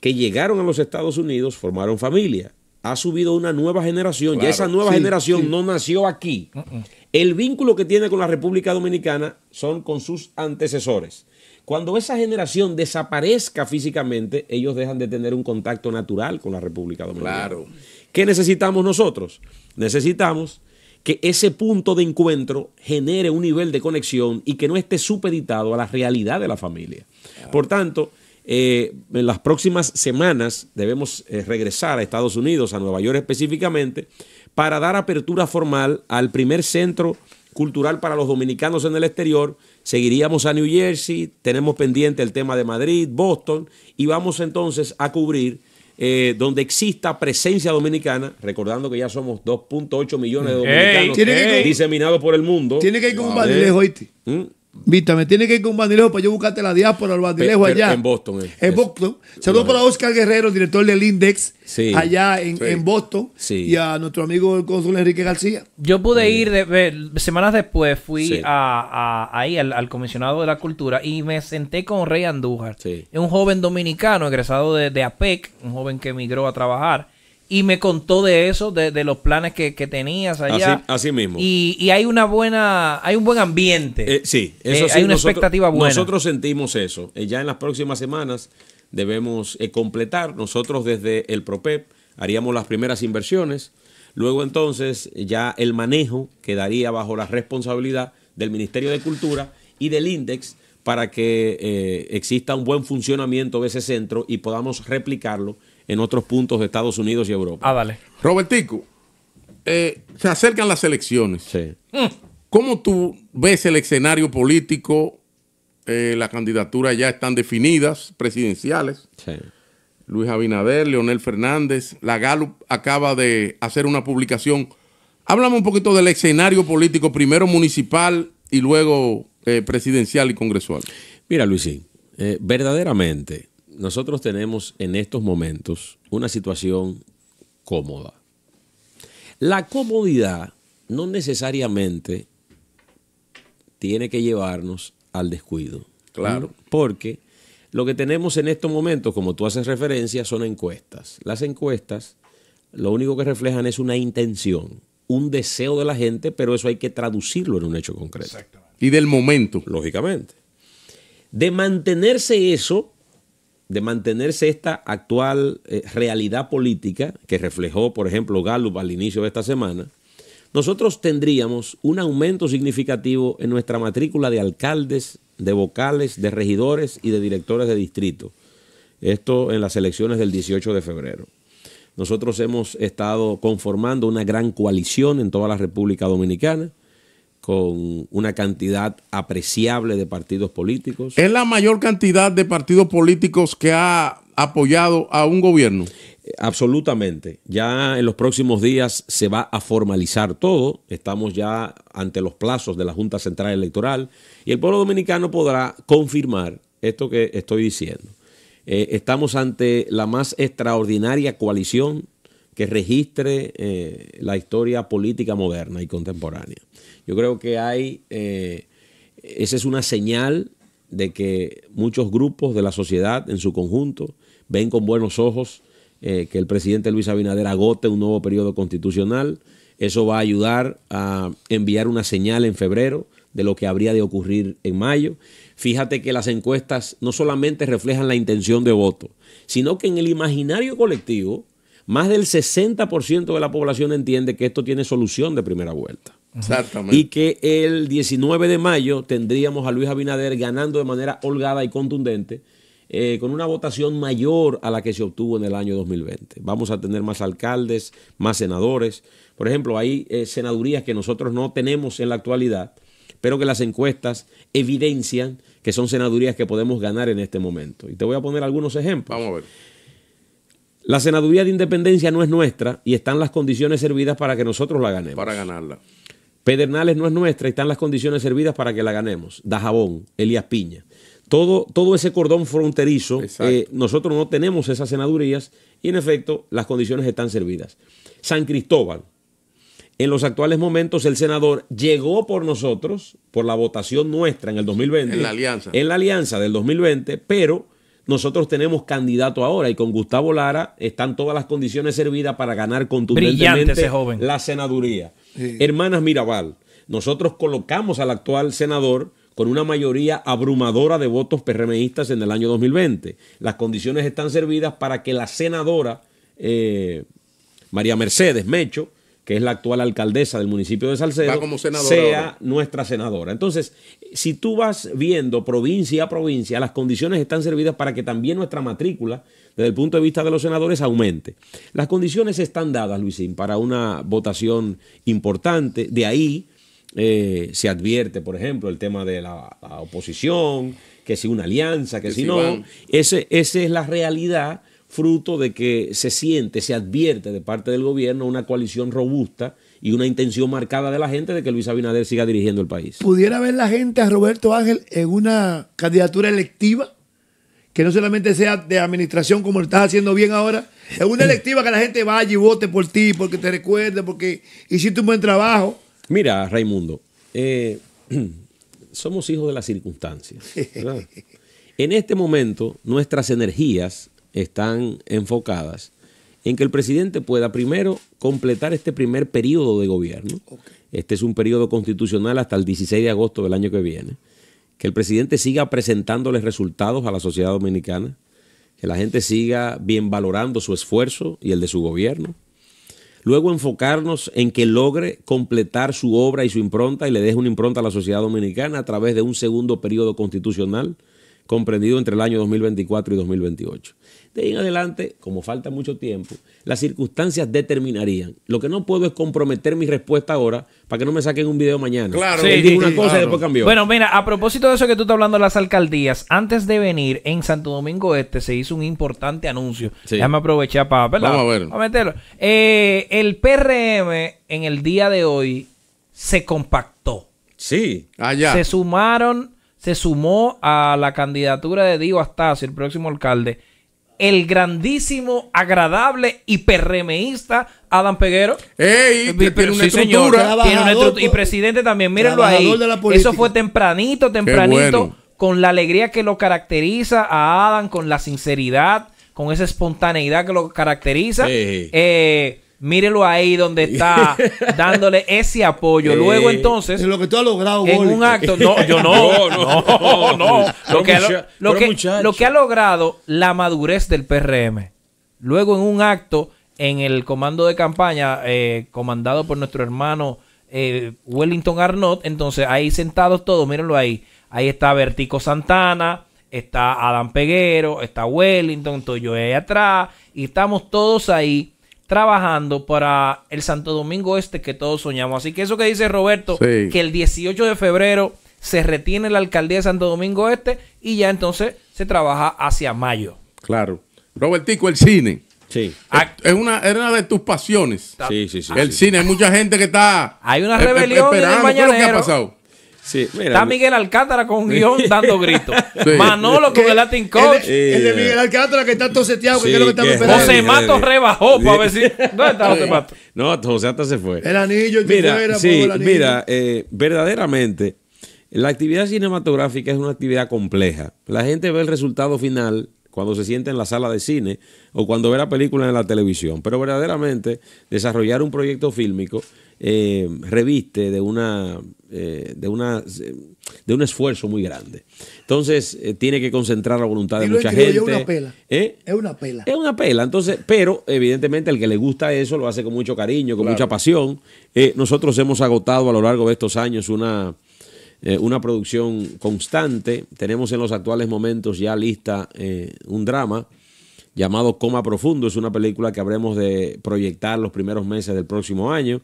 que llegaron a los Estados Unidos formaron familia. Ha subido una nueva generación. ya Claro. esa nueva Sí, generación sí. no nació aquí. El vínculo que tiene con la República Dominicana son con sus antecesores. Cuando esa generación desaparezca físicamente, ellos dejan de tener un contacto natural con la República Dominicana. Claro. ¿Qué necesitamos nosotros? Necesitamos que ese punto de encuentro genere un nivel de conexión y que no esté supeditado a la realidad de la familia. Por tanto, eh, en las próximas semanas debemos eh, regresar a Estados Unidos, a Nueva York específicamente, para dar apertura formal al primer centro cultural para los dominicanos en el exterior. Seguiríamos a New Jersey, tenemos pendiente el tema de Madrid, Boston, y vamos entonces a cubrir eh, donde exista presencia dominicana, recordando que ya somos 2.8 millones de dominicanos diseminados por el mundo. Tiene que ir con un ¿oíste? ¿Mm? Vítame, tiene que ir con un bandilejo para yo buscarte la diáspora, el bandilejo allá. en Boston, eh. En. Boston. Saludos para Oscar Guerrero, director del Index, Sí. allá en, Sí. en Boston. Sí. Y a nuestro amigo el cónsul Enrique García. Yo pude ir de- de- semanas después, fui Sí. a, a- ahí al, al comisionado de la cultura y me senté con Rey Andújar. Sí. Es un joven dominicano egresado de, de APEC, un joven que emigró a trabajar. Y me contó de eso, de, de los planes que, que tenías allá. Así- así mismo. Y, y hay una buena, hay un buen ambiente. Eh, sí, eso Eh, sí. hay una nosotros- expectativa buena. Nosotros sentimos eso. Eh, ya en las próximas semanas debemos eh, completar. Nosotros desde el PROPEP haríamos las primeras inversiones. Luego entonces ya el manejo quedaría bajo la responsabilidad del Ministerio de Cultura y del INDEX para que eh, exista un buen funcionamiento de ese centro y podamos replicarlo en otros puntos de Estados Unidos y Europa. Ah, dale. Robertico, eh, se acercan las elecciones. Sí. ¿Cómo tú ves el escenario político? Eh, las candidaturas ya están definidas, presidenciales. sí. Luis Abinader, Leonel Fernández. La Gallup acaba de hacer una publicación. Háblame un poquito del escenario político, primero municipal y luego eh, presidencial y congresual. Mira, Luisín, eh, verdaderamente nosotros tenemos en estos momentos una situación cómoda. La comodidad no necesariamente tiene que llevarnos al descuido. Claro. Porque lo que tenemos en estos momentos, como tú haces referencia, son encuestas. Las encuestas lo único que reflejan es una intención, un deseo de la gente, pero eso hay que traducirlo en un hecho concreto Y del momento. lógicamente. De mantenerse eso, de mantenerse esta actual eh, realidad política que reflejó, por ejemplo, Gallup al inicio de esta semana, nosotros tendríamos un aumento significativo en nuestra matrícula de alcaldes, de vocales, de regidores y de directores de distrito. Esto en las elecciones del 18 de febrero. Nosotros hemos estado conformando una gran coalición en toda la República Dominicana con una cantidad apreciable de partidos políticos. Es la mayor cantidad de partidos políticos que ha apoyado a un gobierno. Absolutamente. Ya en los próximos días se va a formalizar todo. Estamos ya ante los plazos de la Junta Central Electoral y el pueblo dominicano podrá confirmar esto que estoy diciendo. Eh, estamos ante la más extraordinaria coalición que registre eh, la historia política moderna y contemporánea. Yo creo que hay, eh, esa es una señal de que muchos grupos de la sociedad en su conjunto ven con buenos ojos eh, que el presidente Luis Abinader agote un nuevo periodo constitucional. Eso va a ayudar a enviar una señal en febrero de lo que habría de ocurrir en mayo. Fíjate que las encuestas no solamente reflejan la intención de voto, sino que en el imaginario colectivo, más del 60% de la población entiende que esto tiene solución de primera vuelta. Exactamente. Y que el 19 de mayo tendríamos a Luis Abinader ganando de manera holgada y contundente, eh, con una votación mayor a la que se obtuvo en el año 2020. Vamos a tener más alcaldes, más senadores. Por ejemplo, hay eh, senadurías que nosotros no tenemos en la actualidad, pero que las encuestas evidencian que son senadurías que podemos ganar en este momento. Y te voy a poner algunos ejemplos. Vamos a ver. La senaduría de independencia no es nuestra y están las condiciones servidas para que nosotros la ganemos. Para ganarla. Pedernales no es nuestra y están las condiciones servidas para que la ganemos. Dajabón, Elías Piña. Todo, todo ese cordón fronterizo, eh, nosotros no tenemos esas senadurías y en efecto las condiciones están servidas. San Cristóbal, en los actuales momentos el senador llegó por nosotros, por la votación nuestra en el 2020. En la alianza. En la alianza del 2020, pero nosotros tenemos candidato ahora y con Gustavo Lara están todas las condiciones servidas para ganar contundentemente joven. la senaduría. Hermanas Mirabal, nosotros colocamos al actual senador con una mayoría abrumadora de votos PRMistas en el año 2020. Las condiciones están servidas para que la senadora eh, María Mercedes Mecho, que es la actual alcaldesa del municipio de Salcedo, como sea ahora. nuestra senadora. Entonces, si tú vas viendo provincia a provincia, las condiciones están servidas para que también nuestra matrícula, desde el punto de vista de los senadores, aumente. Las condiciones están dadas, Luisín, para una votación importante. De ahí eh, se advierte, por ejemplo, el tema de la, la oposición, que si una alianza, que, Que si, si no. Ese, esa es la realidad fruto de que se siente, se advierte de parte del gobierno una coalición robusta y una intención marcada de la gente de que Luis Abinader siga dirigiendo el país. ¿Pudiera ver la gente a Roberto Ángel en una candidatura electiva? Que no solamente sea de administración como lo estás haciendo bien ahora. En una electiva que la gente vaya y vote por ti, porque te recuerde, porque hiciste un buen trabajo. Mira, Raimundo, eh, somos hijos de las circunstancias. En este momento, nuestras energías están enfocadas en que el presidente pueda primero completar este primer periodo de gobierno. Este es un periodo constitucional hasta el 16 de agosto del año que viene. Que el presidente siga presentándoles resultados a la sociedad dominicana. Que la gente siga bien valorando su esfuerzo y el de su gobierno luego enfocarnos en que logre completar su obra y su impronta y le deje una impronta a la sociedad dominicana a través de un segundo periodo constitucional comprendido entre el año 2024 y 2028. De ahí en adelante, como falta mucho tiempo, las circunstancias determinarían. Lo que no puedo es comprometer mi respuesta ahora para que no me saquen un video mañana. Claro. Él Sí, dijo sí, una sí, cosa y después cambió. Bueno, mira, a propósito de eso que tú estás hablando de las alcaldías, antes de venir en Santo Domingo Este se hizo un importante anuncio. Sí. Déjame aprovechar para, ¿verdad? Vamos a ver. A meterlo. Eh, el PRM en el día de hoy se compactó. sí. Allá. Se sumaron, se sumó a la candidatura de Dio Astacio, el próximo alcalde, el grandísimo, agradable y perremeísta Adam Peguero. ¡Ey! Que tiene una Sí, señor. estructura. Trabajador, Tiene una estructura. Y presidente también, mírenlo ahí. Eso fue tempranito, tempranito, bueno. con la alegría que lo caracteriza a Adam, con la sinceridad, con esa espontaneidad que lo caracteriza. Eh, Mírelo ahí donde está dándole ese apoyo. Luego Eh, entonces, Es lo que tú has logrado, en Boli. un acto, no, yo no, no, no, Lo que, ha, lo- que, lo que ha logrado la madurez del PRM. Luego en un acto en el comando de campaña eh, comandado por nuestro hermano eh, Wellington Arnott, entonces ahí sentados todos, mírenlo ahí. Ahí está Vertico Santana, está Adam Peguero, está Wellington, estoy yo ahí atrás, y estamos todos ahí trabajando para el Santo Domingo Este que todos soñamos. Así que eso que dice Roberto, Sí. que el 18 de febrero se retiene la alcaldía de Santo Domingo Este y ya entonces se trabaja hacia mayo. Claro. Robertico, el cine. Sí. Es una, es una de tus pasiones. Sí, sí, sí. el sí. cine, hay mucha gente que está. Hay una rebelión en el. ¿Qué es lo que ha pasado? Sí, mira, Está Miguel Alcántara con un guion dando gritos. Sí. Manolo con el Latin Coach. El, de- el de Miguel Alcántara que está todo seteado, que sí, es lo que estamos que- esperando. José José Mato Madre. rebajó para ver si. ¿Dónde está José Mato? No, José hasta se fue. El anillo, el Mira, fuera, sí, el anillo. mira, eh, verdaderamente, la actividad cinematográfica es una actividad compleja. La gente ve el resultado final cuando se sienta en la sala de cine o cuando ve la película en la televisión. Pero verdaderamente, desarrollar un proyecto fílmico eh, reviste de una, eh, de una de un esfuerzo muy grande. Entonces, eh, tiene que concentrar la voluntad de mucha gente. es una pela. ¿Eh? Es una pela. Es una pela, entonces, pero evidentemente el que le gusta eso lo hace con mucho cariño, con Claro. mucha pasión. Eh, nosotros hemos agotado a lo largo de estos años una, una producción constante. Tenemos en los actuales momentos ya lista eh, un drama llamado Coma Profundo. Es una película que habremos de proyectar los primeros meses del próximo año.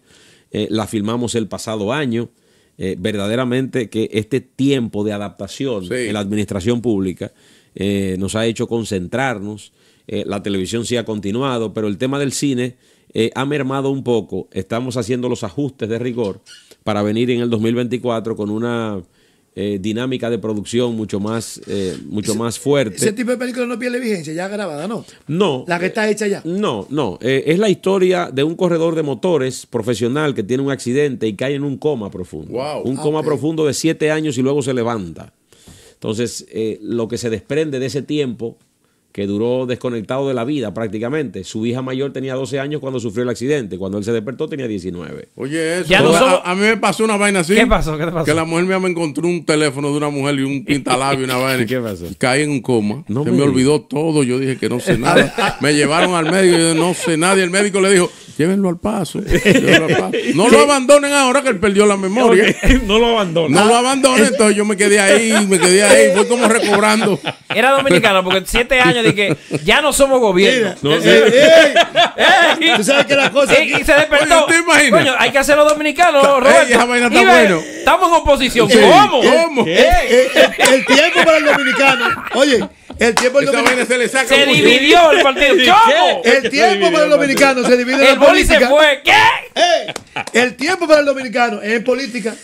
Eh, la filmamos el pasado año. Eh, verdaderamente que este tiempo de adaptación Sí. en la administración pública eh, nos ha hecho concentrarnos. La televisión sí ha continuado, pero el tema del cine ha mermado un poco. Estamos haciendo los ajustes de rigor para venir en el 2024 con una eh, dinámica de producción mucho más, eh, mucho más fuerte. Ese tipo de película no pierde vigencia, ya grabada, ¿no? No. La que está hecha ya. No, no. eh, es la historia de un corredor de motores profesional que tiene un accidente y cae en un coma profundo. Wow. Un Ah, coma profundo de siete años y luego se levanta. Entonces, eh, lo que se desprende de ese tiempo, que duró desconectado de la vida prácticamente, su hija mayor tenía 12 años cuando sufrió el accidente. Cuando él se despertó tenía 19. Oye, eso. Ya no a- somos- a, mí me pasó una vaina así. ¿Qué pasó? ¿Qué te pasó? Que la mujer mía me encontró un teléfono de una mujer y un pintalabio y una vaina. ¿Qué pasó? Caí en un coma. No Se me olvidó todo. Yo dije que no sé nada. me llevaron al médico y yo no sé nada. Y el médico le dijo, llévenlo al paso. llévenlo al paso. No lo abandonen ahora que él perdió la memoria. no lo abandona. No lo abandonen. Entonces yo me quedé ahí, me quedé ahí. Fue como recobrando. Era dominicano porque siete años dije, ya no somos gobierno. Mira, No, ey, sí. ey, Ey, Tú sabes que la cosa y, y se despertó. Oye, ¿te imaginas? Coño, hay que hacerlo dominicano, Ey, Roberto. esa vaina está Y ve, bueno. Estamos en oposición. Sí. ¿Cómo? ¿Cómo? Eh, eh, el, el tiempo para el dominicano. Oye, el tiempo del dominicano. se le saca Se mucho. dividió el partido. ¿Cómo? El tiempo para el dominicano se divide en El la boli se política. fue. ¿Qué? Ey, el tiempo para el dominicano en política.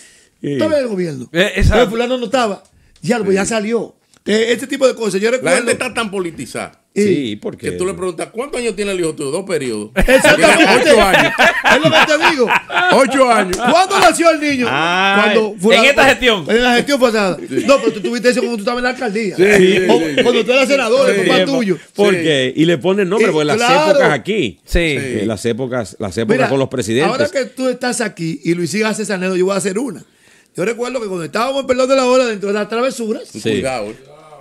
Estaba en el gobierno. Eh. Pero fulano no estaba. Ya, pues ya salió. Eh, Este tipo de cosas. Yo La recuerdo. gente está tan politizada. Sí, porque Que tú le preguntas, ¿cuántos años tiene el hijo tuyo? Dos periodos. Exactamente. Ocho años. Es lo que te digo. Ocho años. ¿Cuándo nació el niño? Cuando en esta gestión. En la gestión pasada. No, pero tú tuviste eso cuando tú estabas en la alcaldía. Sí, sí, O sí. cuando tú eras senador, el Sí. papá tuyo. ¿Por Sí. qué? Y le ponen nombre, pues las claro. épocas aquí. Sí. Eh, las épocas, las épocas Mira, con los presidentes. Ahora que tú estás aquí y Luis hace esa anécdota, yo voy a hacer una. Yo recuerdo que cuando estábamos en Perdón de la Hora, dentro de las travesuras, Sí. Cuidado.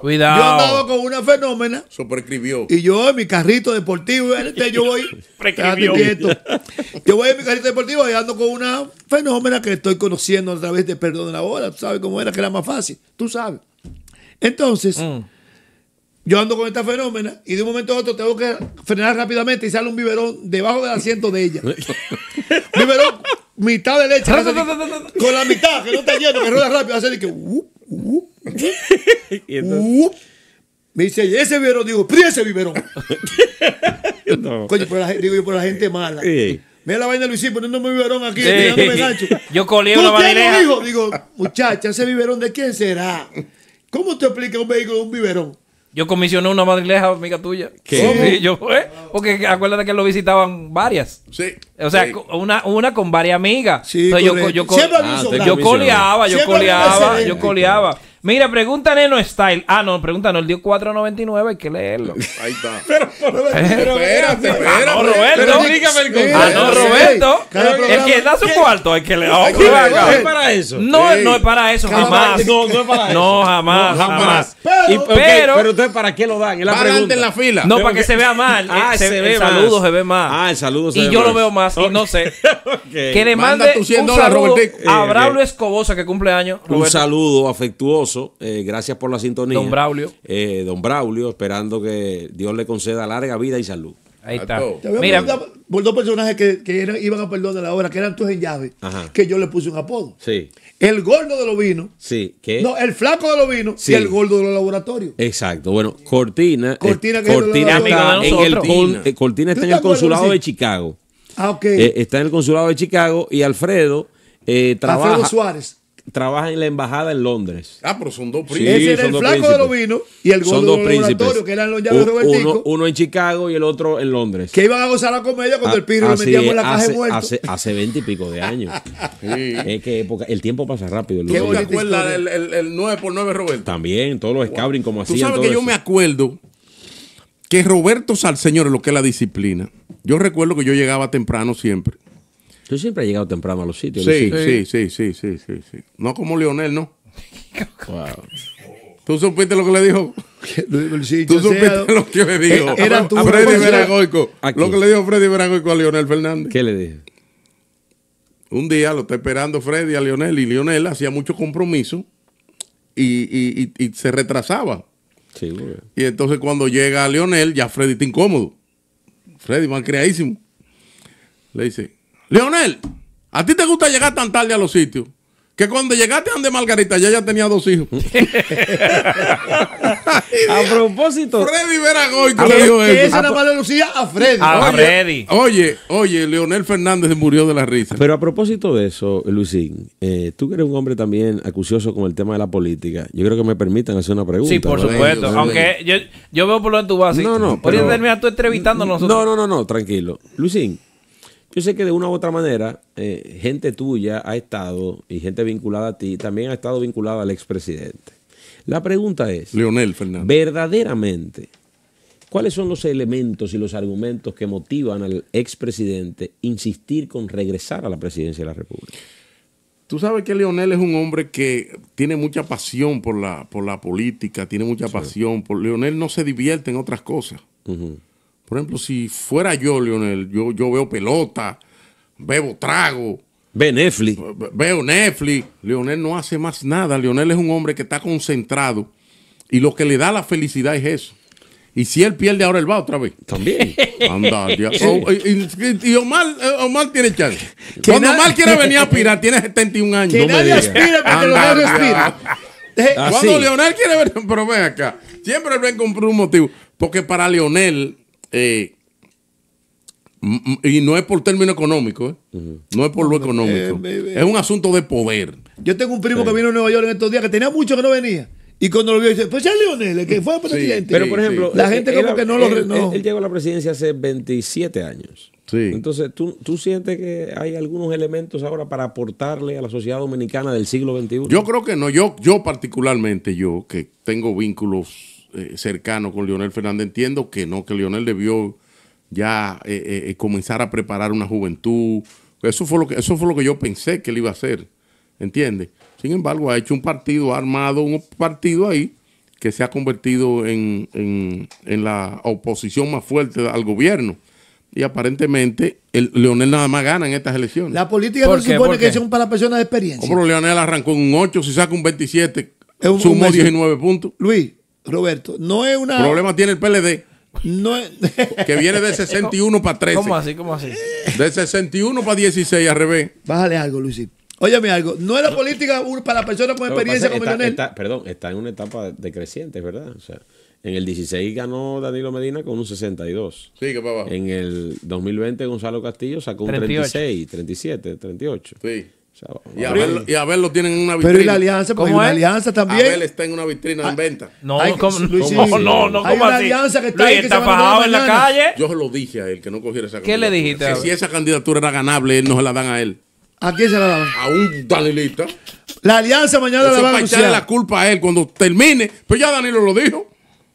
Yo andaba Cuidado. con una fenómena Eso prescribió. y yo en mi carrito deportivo, este, yo voy. Prescribió. Yo voy en mi carrito deportivo y ando con una fenómena que estoy conociendo a través de Perdón de la Hora. Tú sabes cómo era, que era más fácil. Tú sabes. Entonces, Mm. yo ando con esta fenómena y de un momento a otro tengo que frenar rápidamente y sale un biberón debajo del asiento de ella. biberón, mitad de leche. con la mitad, que no está lleno, que rueda rápido. Hace así que. uh, uh, Y entonces-. Me dice, "¿Y ese biberón? Digo, "Pero ¿y ese biberón? no. Coño, pero la, gente- digo yo, por la gente mala. Sí. Mira la vaina de Luisín poniéndome biberón aquí, Sí. tirándome gancho. Yo colé ¿Tú una bandeja. Digo, muchacha, ese biberón de quién será? ¿Cómo te explica un vehículo un biberón? Yo comisioné una madrileja, amiga tuya. ¿Qué? Sí, yo fue. Porque acuérdate que lo visitaban varias. Sí. O sea, Sí. una, una con varias amigas. Sí, Entonces, yo, yo, había un Ah, yo coleaba, yo coleaba, yo coleaba. Mira, pregunta Neno Style. Ah, no, pregunta, no, él dio 4.99, hay que leerlo. Ahí está. espérate, espérate, espérate. Ah, no, Roberto. Pero explícame el concepto. Ah, no, Roberto. cada El que da su cuarto, hay que leer. Hay que Oh, leer. venga. No es para eso. No, no es para eso, Cada jamás. No, no es para eso. No, jamás, No, jamás. Pero- Y- pero- pero entonces, ¿para qué lo dan? Es la pregunta. en la fila. No, Pero para que se vea mal. Ah, Eh, se ve el saludo se ve más. Ah, el saludo se Y ve yo lo veo más. Y no sé. Que le mande tus 100 un saludo a Eh, Braulio. Escobosa, que cumple años. Un saludo afectuoso. Eh, gracias por la sintonía. Don Braulio. Eh, don Braulio, esperando que Dios le conceda larga vida y salud. Ahí está. Mira, por dos personajes que, que eran- iban a perdón de la hora, que eran tus en llave, Ajá. que yo le puse un apodo. Sí, El gordo de los vinos. sí. ¿Qué? No, el flaco de los vinos Sí. y el gordo de los laboratorios. Exacto. Bueno, Cortina. eh, Cortina, que está en el eh, Cortina está ¿Tú en el consulado sí? de Chicago. Ah, ok. Eh, está en el consulado de Chicago y Alfredo eh, trabaja, Alfredo Suárez. Trabaja en la embajada en Londres. Ah, pero son dos Sí, primos. Ese era son el dos flaco de príncipes. los vinos y el Son gordo dos de los príncipes. laboratorios, que eran los llaves Robertico, uno, uno en Chicago y el otro en Londres. que iban a gozar la comedia cuando el pirro Así metíamos en la caja hace, de muerto. hace, hace 20 y pico de años. Sí. Es que época, el tiempo pasa rápido. Qué ¿Tú te acuerdas historia. el, el, el 9 por 9 Roberto? También, todos los scouting como Tú hacían. sabes todo que yo eso. me acuerdo que Roberto Sal, señores, lo que es la disciplina. Yo recuerdo que yo llegaba temprano siempre. Yo siempre he llegado temprano a los sitios. Sí, sí, sí, sí, sí, sí, sí. No como Leonel, ¿no? Wow. ¿Tú supiste lo que le dijo? Sí, ¿Tú supiste lo que le dijo? Eh, era tu a Freddy. Veragoico. ¿A Lo que le dijo Freddy Veragoico a Leonel Fernández. ¿Qué le dije? Un día lo está esperando Freddy a Leonel y Leonel hacía mucho compromiso y, y- y- y se retrasaba. Sí, muy bien. Y entonces cuando llega Leonel, ya Freddy está incómodo. Freddy, mal creadísimo. Le dice, Leonel, ¿a ti te gusta llegar tan tarde a los sitios? Que cuando llegaste a donde Margarita ya ya tenía dos hijos. A propósito, Freddy Veragoico Que, le dijo eso. esa le lucía a Freddy. A Oye, Freddy. Oye, oye, Leonel Fernández murió de la risa. pero a propósito de eso, Luisín, eh, tú que eres un hombre también acucioso con el tema de la política, yo creo que me permitan hacer una pregunta. Sí, por supuesto. Aunque yo, yo veo por lo tú vas así. No, no, Ahorita pero- termina tú nosotros. No, no, no, no, tranquilo. Luisín, yo sé que de una u otra manera, eh, gente tuya ha estado, y gente vinculada a ti, también ha estado vinculada al expresidente. La pregunta es, Leonel Fernández. verdaderamente, ¿cuáles son los elementos y los argumentos que motivan al expresidente insistir con regresar a la presidencia de la República? Tú sabes que Leonel es un hombre que tiene mucha pasión por la, por la política, tiene mucha pasión. Por, Leonel no se divierte en otras cosas. Ujú. Por ejemplo, si fuera yo, Leonel, yo, yo veo pelota, bebo trago, Ve Netflix. ve- veo Netflix. Leonel no hace más nada. Leonel es un hombre que está concentrado y lo que le da la felicidad es eso. Y si él pierde ahora, él va otra vez. También. Anda, ya. Oh, y, y- Omar, eh, Omar tiene chance. Cuando Omar quiere venir a aspirar, tiene 71 años. que No nadie aspira para que Anda, Leonel ya. respire. Eh, Ah, Cuando. Leonel quiere ver, pero ven acá, siempre él ven con un motivo. Porque para Leonel, eh, y no es por término económico, ¿eh? no es por lo económico, eh, es un asunto de poder. Yo tengo un primo que vino a Nueva York en estos días que tenía mucho que no venía. Y cuando lo vio, dice: Pues ya Leonel, el que fue presidente. Pero, por ejemplo, La gente él- como que no lo. él, no. él- él llegó a la presidencia hace 27 años. Sí. Entonces, ¿tú, ¿tú sientes que hay algunos elementos ahora para aportarle a la sociedad dominicana del siglo XXI? Yo creo que no, yo, yo particularmente, yo que tengo vínculos eh, cercanos con Leonel Fernández, entiendo que no, que Leonel debió ya eh, eh, eh, comenzar a preparar una juventud. Eso fue, lo que, eso fue lo que yo pensé que él iba a hacer, ¿entiendes? Sin embargo, ha hecho un partido, ha armado un partido ahí que se ha convertido en, en- en la oposición más fuerte al gobierno. Y aparentemente el Leonel nada más gana en estas elecciones. La política ¿Por no se qué? supone ¿Por que son para personas de experiencia. Como Leonel arrancó en un 8, si saca un 27, Es un- sumó un- 19 puntos. Luis, Roberto, no es una. Problema tiene el PLD, No es, que viene de 61 para 13. ¿Cómo así? ¿Cómo así? De 61 para 16 al revés. Bájale algo, Luisito. Óyeme algo. No es la política para personas con que experiencia como que Leonel. está- perdón, está en una etapa decreciente, ¿verdad? O sea, en el 16 ganó Danilo Medina con un 62. Sigue para abajo. En el 2020 Gonzalo Castillo sacó un 38. 36, 37, 38. Sí. Sea, Y a, verlo, y a verlo tienen en una Pero vitrina. y la alianza, porque hay ¿Cómo una es? alianza también. Abel está en una vitrina en venta. No, Hay- ¿cómo? Luis, no, sí, no, Hay ¿cómo una así? alianza que está Luis, ahí que está va fajado en la calle. Yo se lo dije a él que no cogiera esa ¿Qué le candidatura. dijiste, Que Abel? si esa candidatura era ganable, él no se la dan a él. ¿A quién se la daban? A un Danilita. La alianza mañana Eso la van a echarle la culpa a él cuando termine. Pues ya Danilo lo dijo.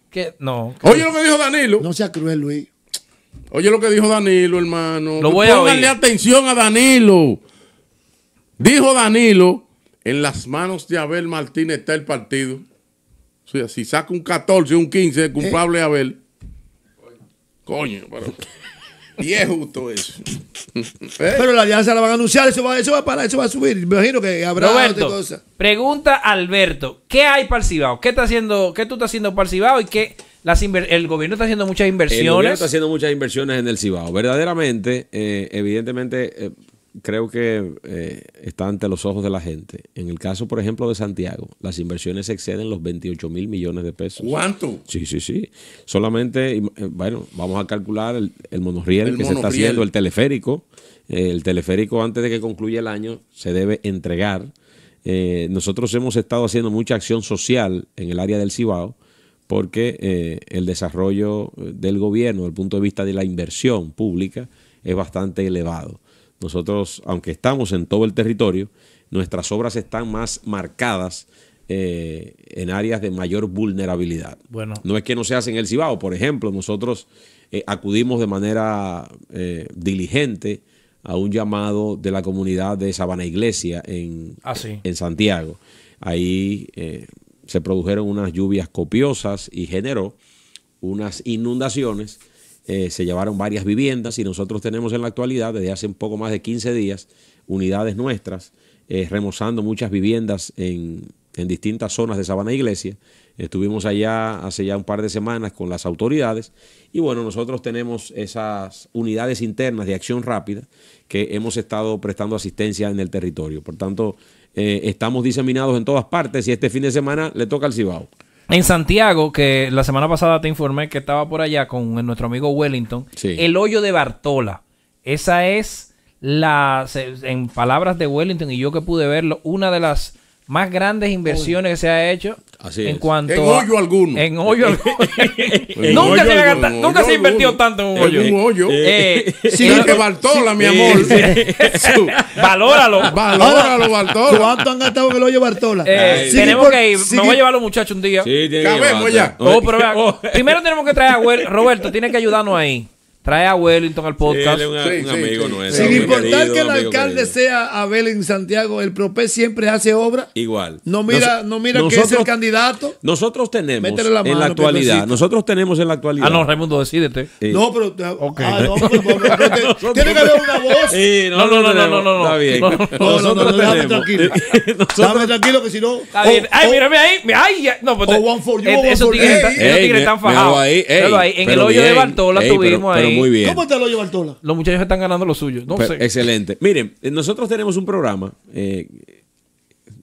Que, no. Oye lo que dijo Danilo. No sea cruel, Luis. Oye lo que dijo Danilo, hermano. Lo voy a Pónganle oír. atención a Danilo. Dijo Danilo, en las manos de Abel Martínez está el partido. O sea, si saca un 14, un 15, el culpable es Abel. Coño, pero... Y es justo eso. ¿Eh? Pero la alianza la van a anunciar. Eso va, eso va para, eso va a subir. Me imagino que habrá otra Roberto, cosa. pregunta a Alberto, ¿qué hay para el Cibao? ¿Qué está haciendo, qué tú estás haciendo para el Cibao y qué las el gobierno está haciendo muchas El gobierno inversiones? está haciendo muchas inversiones en el Cibao. Verdaderamente, eh, evidentemente, eh, creo que eh, está ante los ojos de la gente. En el caso, por ejemplo, de Santiago, las inversiones exceden los 28 mil millones de pesos. ¿Cuánto? Sí, sí, sí. Solamente, eh, bueno, vamos a calcular el, el monorriel El que se está haciendo, el teleférico. Eh, el teleférico, antes de que concluya el año, se debe entregar. Eh, nosotros hemos estado haciendo mucha acción social en el área del Cibao porque eh, el desarrollo del gobierno, desde el punto de vista de la inversión pública, es bastante elevado. Nosotros, aunque estamos en todo el territorio, nuestras obras están más marcadas eh, en áreas de mayor vulnerabilidad. Bueno. No es que no se hace en el Cibao, por ejemplo, nosotros eh, acudimos de manera eh, diligente a un llamado de la comunidad de Sabana Iglesia en, Ah, sí. en Santiago. Ahí se produjeron unas lluvias copiosas y generó unas inundaciones. Eh, se llevaron varias viviendas y nosotros tenemos en la actualidad, desde hace un poco más de 15 días, unidades nuestras eh, remozando muchas viviendas en, distintas zonas de Sabana Iglesia. Estuvimos allá hace ya un par de semanas con las autoridades y bueno, nosotros tenemos esas unidades internas de acción rápida que hemos estado prestando asistencia en el territorio. Por tanto, eh, estamos diseminados en todas partes y este fin de semana le toca al Cibao. En Santiago, que la semana pasada te informé que estaba por allá con nuestro amigo Wellington, Sí. el hoyo de Bartola. Esa es la, en palabras de Wellington y yo que pude verlo, una de las más grandes inversiones que se ha hecho Así en es. cuanto En a- hoyo alguno. En hoyo alguno. Nunca hoyo se, ha alguno, nunca hoyo se ha invertido alguno. tanto en un En hoyo. un hoyo. Eh, Sí, pero- que Bartola, mi Sí, amor. sí. valóralo. Valóralo, Bartola. ¿Cuánto han gastado en el hoyo Bartola? Eh, tenemos por- que ir. Me voy a llevar a los muchachos un día. Sí, tiene que ya. Oh, pero Oh, primero tenemos que traer a Roberto, tiene que ayudarnos ahí. Trae a Wellington al podcast. él es un, Sí, un sí, amigo sí. nuestro. Sin importar querido, que el alcalde querido. sea Abel en Santiago, el PROPE siempre hace obra. Igual. No mira, Nos- no mira que es el nosotros- candidato. Nosotros tenemos la en mano, la actualidad, nosotros tenemos en la actualidad. Ah, no, Raimundo, decídete. Eh, No, pero. Ah, no, pero- pero- pero- pero- Nosotros- tiene que haber una voz. Sí, No, no, no, no, no, no, Está bien. no, no, no, no, no, Nosotros déjame tenemos- tranquilo. nosotros- Déjame tranquilo que si no. Oh, Ay, oh, mírame ahí. Ay. No, pues, O one for you, eh, esos tigres están- fajados. ahí. En el pero hoyo de. Bartola pero- tuvimos pero ahí. Muy bien. ¿Cómo está el hoyo Bartola? Los muchachos están ganando lo suyo. No Pe- sé. Excelente. Miren, nosotros tenemos un programa eh,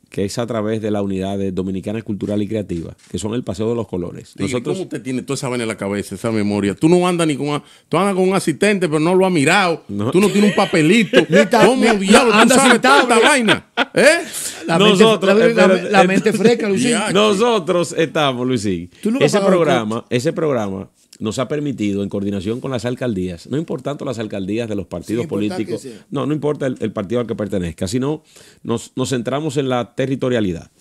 que es a través de la unidad de Dominicana Cultural y Creativa, que son el Paseo de los Colores. Nosotros, ¿Cómo usted tiene toda esa vaina en la cabeza, esa memoria? Tú no andas ni con, tú andas con un asistente, pero no lo has mirado. No. Tú no tienes un papelito. ¿Cómo diablo anda tú sabes sin toda esta tablet. vaina? ¿Eh? La Nosotros, mente, la, la- espérate, la mente fresca, Luisín. Nosotros estamos, Luisín. Nunca Ese programa, ese programa nos ha permitido, en coordinación con las alcaldías, no importando las alcaldías de los partidos políticos, no, no importa el, el partido al que pertenezca, sino nos, nos centramos en la territorialidad.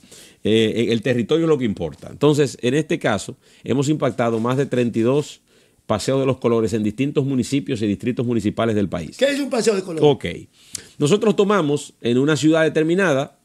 Eh, el territorio es lo que importa. Entonces, en este caso, hemos impactado más de 32 paseos de los colores en distintos municipios y distritos municipales del país. ¿Qué es un paseo de color? Ok. Nosotros tomamos en una ciudad determinada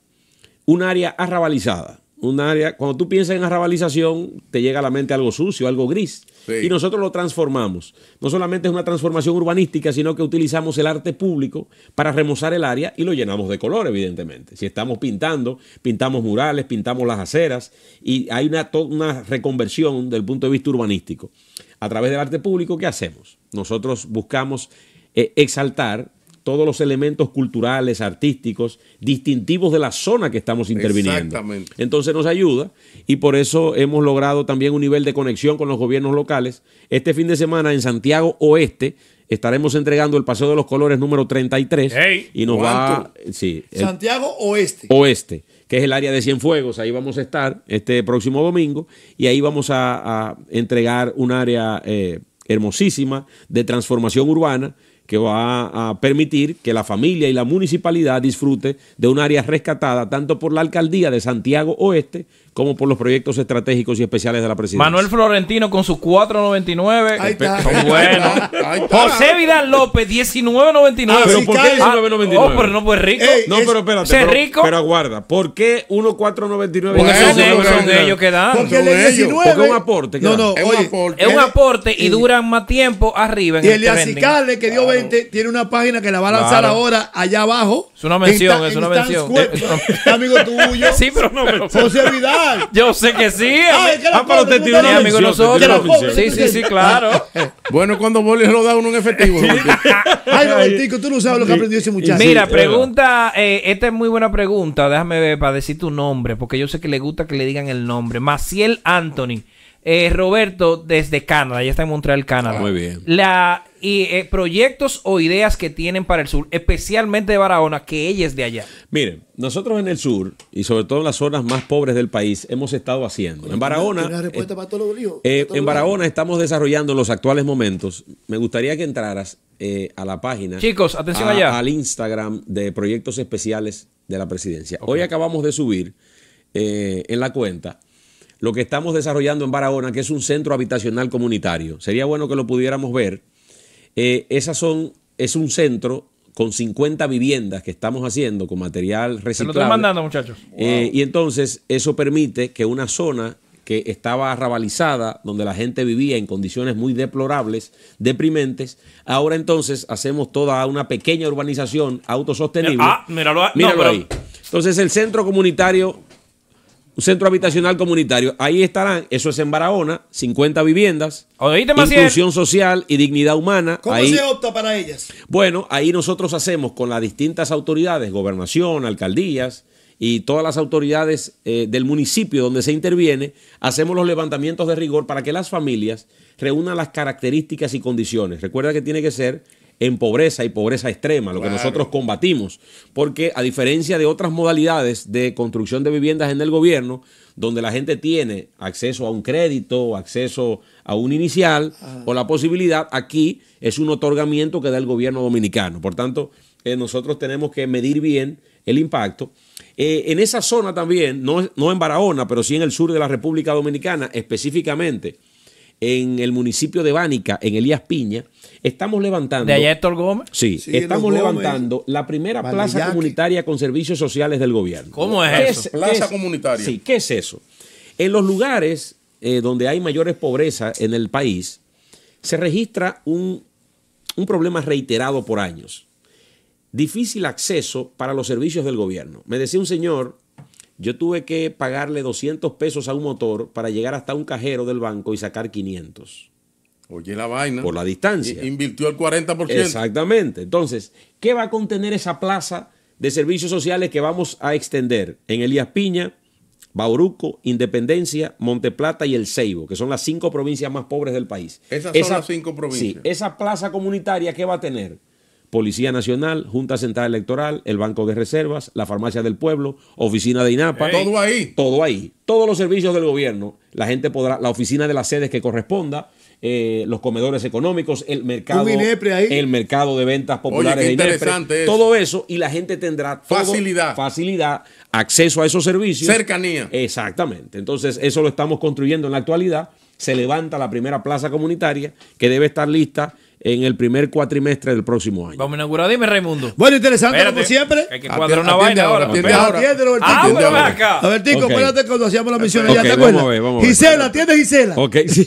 un área arrabalizada. Un área, cuando tú piensas en arrabalización, te llega a la mente algo sucio, algo gris. Y nosotros lo transformamos. No solamente es una transformación urbanística, sino que utilizamos el arte público para remozar el área y lo llenamos de color, evidentemente. Si estamos pintando, pintamos murales, pintamos las aceras y hay una, una reconversión del punto de vista urbanístico. A través del arte público, ¿qué hacemos? Nosotros buscamos eh, exaltar todos los elementos culturales, artísticos, distintivos de la zona que estamos interviniendo. Exactamente. Entonces nos ayuda y por eso hemos logrado también un nivel de conexión con los gobiernos locales. Este fin de semana en Santiago Oeste estaremos entregando el Paseo de los Colores número 33 Ey, y nos va sí, el Santiago Oeste. Oeste, que es el área de Cienfuegos, ahí vamos a estar este próximo domingo y ahí vamos a, a entregar un área eh, hermosísima de transformación urbana que va a permitir que la familia y la municipalidad disfrute de un área rescatada tanto por la alcaldía de Santiago Oeste como por los proyectos estratégicos y especiales de la presidencia. Manuel Florentino con sus 4.99. Ahí está. Son buenos. Ahí está. José Vidal López, 19.99. Ah, pero sí, ¿por qué cae. 19.99? Oh, pero no, pues rico. Ey, No, es- pero espérate. ¿Ser pero, rico? pero aguarda. ¿Por qué 1,499? Porque son, Bueno, ellos, son bueno. ellos que dan. Porque el de ellos. 19. Porque es un aporte No, no, Es un aporte. Es un aporte y duran más tiempo arriba en Y el de. Acicale, que dio 20, tiene una página que la va a lanzar Claro. ahora allá abajo. Es una mención, En es una mención. Amigo tuyo. Sí, pero no me José Vidal. Yo sé que sí. Ay, que la Ah, pero te estás- Es amigo nosotros. Sí, sí, sí, claro. Bueno, cuando Boli lo da uno en efectivo. Ay, Robertico, tú no sabes lo que aprendió ese muchacho. Mira, es pregunta, eh, esta es muy buena pregunta. Déjame ver para decir tu nombre, porque yo sé que le gusta que le digan el nombre. Maciel Anthony. Eh, Roberto, desde Canadá, ya está en Montreal, Canadá. Muy bien. La, y, eh, proyectos o ideas que tienen para el sur, especialmente de Barahona, que ella es de allá. Miren, nosotros en el sur y sobre todo en las zonas más pobres del país hemos estado haciendo. En Barahona, Una respuesta para todos los eh, Para todos en los Barahona estamos desarrollando en los actuales momentos. Me gustaría que entraras eh, a la página. Chicos, atención a- allá. Al Instagram de proyectos especiales de la presidencia. Hoy acabamos de subir eh, en la cuenta lo que estamos desarrollando en Barahona, que es un centro habitacional comunitario. Sería bueno que lo pudiéramos ver. Eh, esas son, es un centro con 50 viviendas que estamos haciendo con material Se lo estoy mandando, muchachos. Eh, y entonces eso permite que una zona que estaba arrabalizada, donde la gente vivía en condiciones muy deplorables, deprimentes, ahora entonces hacemos toda una pequeña urbanización autosostenible. Ah, míralo. No, Míralo pero- ahí. Entonces el centro comunitario, un centro habitacional comunitario, ahí estarán, eso es en Barahona, 50 viviendas, ¿Oíste, inclusión social y dignidad humana. ¿Cómo ahí, se opta para ellas? bueno, ahí nosotros hacemos con las distintas autoridades, gobernación, alcaldías y todas las autoridades eh, del municipio donde se interviene, hacemos los levantamientos de rigor para que las familias reúnan las características y condiciones. Recuerda que tiene que ser en pobreza y pobreza extrema, lo que nosotros combatimos, porque a diferencia de otras modalidades de construcción de viviendas en el gobierno, donde la gente tiene acceso a un crédito, acceso a un inicial o la posibilidad, aquí es un otorgamiento que da el gobierno dominicano. Por tanto, eh, nosotros tenemos que medir bien el impacto. Eh, en esa zona también, no, no en Barahona, pero sí en el sur de la República Dominicana, específicamente en el municipio de Bánica, en Elías Piña, estamos levantando... De allá Héctor Gómez. Sí, Sí, estamos Gómez. levantando la primera plaza comunitaria con servicios sociales del gobierno. ¿Cómo es ¿Qué eso? Plaza comunitaria. Sí, ¿qué es eso? En los lugares eh, donde hay mayores pobreza en el país, se registra un, un problema reiterado por años. Difícil acceso para los servicios del gobierno. Me decía un señor, yo tuve que pagarle 200 pesos a un motor para llegar hasta un cajero del banco y sacar 500 Oye, la vaina. por la distancia. Invirtió el 40%. Exactamente. Entonces, ¿qué va a contener esa plaza de servicios sociales que vamos a extender en Elías Piña, Bauruco, Independencia, Monteplata y El Ceibo, que son las cinco provincias más pobres del país? Esas son las cinco provincias. Sí, esa plaza comunitaria, ¿qué va a tener? Policía Nacional, Junta Central Electoral, el Banco de Reservas, la Farmacia del Pueblo, Oficina de INAPA. Todo ahí. Todo ahí. Todos los servicios del gobierno. La gente podrá, la oficina de las sedes que corresponda, eh, los comedores económicos, el mercado. Un INEPRE ahí. El mercado de ventas populares qué de INEPRE, interesante eso. Todo eso y la gente tendrá todo- Facilidad. facilidad, acceso a esos servicios. Cercanía. Exactamente. Entonces, eso lo estamos construyendo en la actualidad. Se levanta la primera plaza comunitaria que debe estar lista en el primer cuatrimestre del próximo año. Vamos a inaugurar. Dime, Raimundo. Bueno, interesante Espérate, como siempre. Hay que cuadrar una vaina ahora, atiende ahora. Robertico. Ah, Atiende pero ven ahora. acá. Robertico, Ok. acuérdate cuando hacíamos la misión allá, ¿te acuerdas? a ver, a ver. Gisela, atiende Gisela. Ok, sí.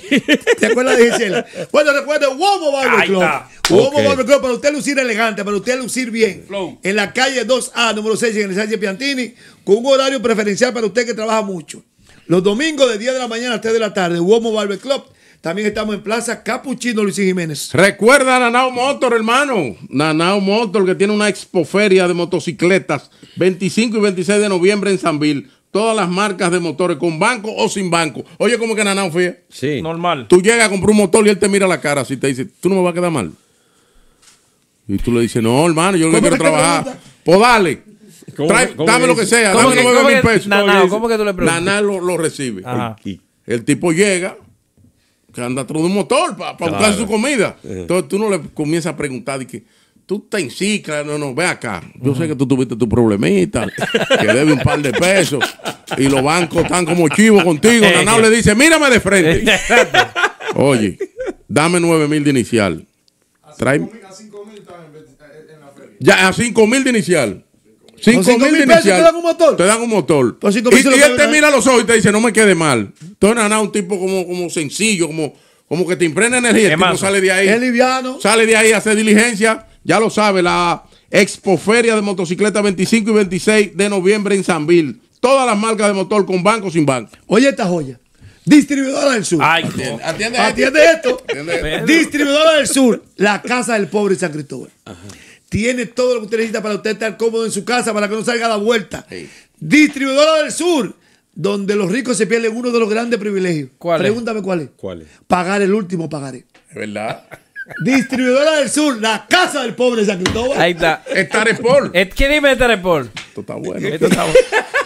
¿Te acuerdas de Gisela? Bueno, recuerda, Womo Barber Club. Womo. Barber Club, para usted lucir elegante, para usted lucir bien. Flow. En la calle 2A, número 6, en el Sánchez Piantini, con un horario preferencial para usted que trabaja mucho. Los domingos de 10 de la mañana a 3 de la tarde, Womo Barber Club. También estamos en Plaza Capuchino Luis Jiménez. Recuerda a Nanao Motor, hermano. Nanao Motor, que tiene una expoferia de motocicletas 25 y 26 de noviembre en Sanville. Todas las marcas de motores, con banco o sin banco. Oye, ¿cómo que Nanao fue? Sí. Normal. Tú llegas a comprar un motor y él te mira la cara así y te dice, tú no me vas a quedar mal. Y tú le dices, no, hermano, yo lo que ¿Cómo quiero trabajar. Pues dale. ¿Cómo Trae- que- cómo dame que lo que sea, ¿Cómo dame que- nueve cómo mil que- pesos. Nanao, ¿cómo que tú le preguntas? Nanao lo, lo recibe. Ajá. El tipo llega, que anda atrás de un motor para buscar su comida. Entonces tú no le comienzas a preguntar y que tú te enciclas, no, no, ve acá. Yo sé que tú tuviste tu problemita, que debe un par de pesos y los bancos están como chivos contigo. Nanao le dice, mírame de frente. Oye, dame 9 mil de inicial. Trae... Ya, a 5 mil de inicial. 5 cinco mil de mil pesos inicial. te dan un motor? Te dan un motor. Cinco y y él te mira a los ojos y te dice, no me quede mal. Entonces, Naná, un tipo como, como sencillo, como, como que te impregna energía. El Es tipo sale de ahí. Es liviano. Sale de ahí a hacer diligencia. Ya lo sabe, la Expoferia de motocicleta 25 y 26 de noviembre en Sanville. Todas las marcas de motor con banco o sin banco. Oye esta joya. Distribuidora del Sur. Ay. Atiende, Atiende esto. Atiende. Distribuidora del Sur. La casa del pobre San Cristóbal. Tiene todo lo que usted necesita para usted estar cómodo en su casa, para que no salga a la vuelta. Sí. Distribuidora del Sur. Donde los ricos se pierden uno de los grandes privilegios. ¿Cuál es? Pregúntame cuál es. ¿Cuál es? Pagar el último pagaré. Es verdad. Distribuidora del Sur, la casa del pobre San Cristóbal. Ahí está. Sport. Eh, ¿Qué dime este report? Esto está bueno. Esto está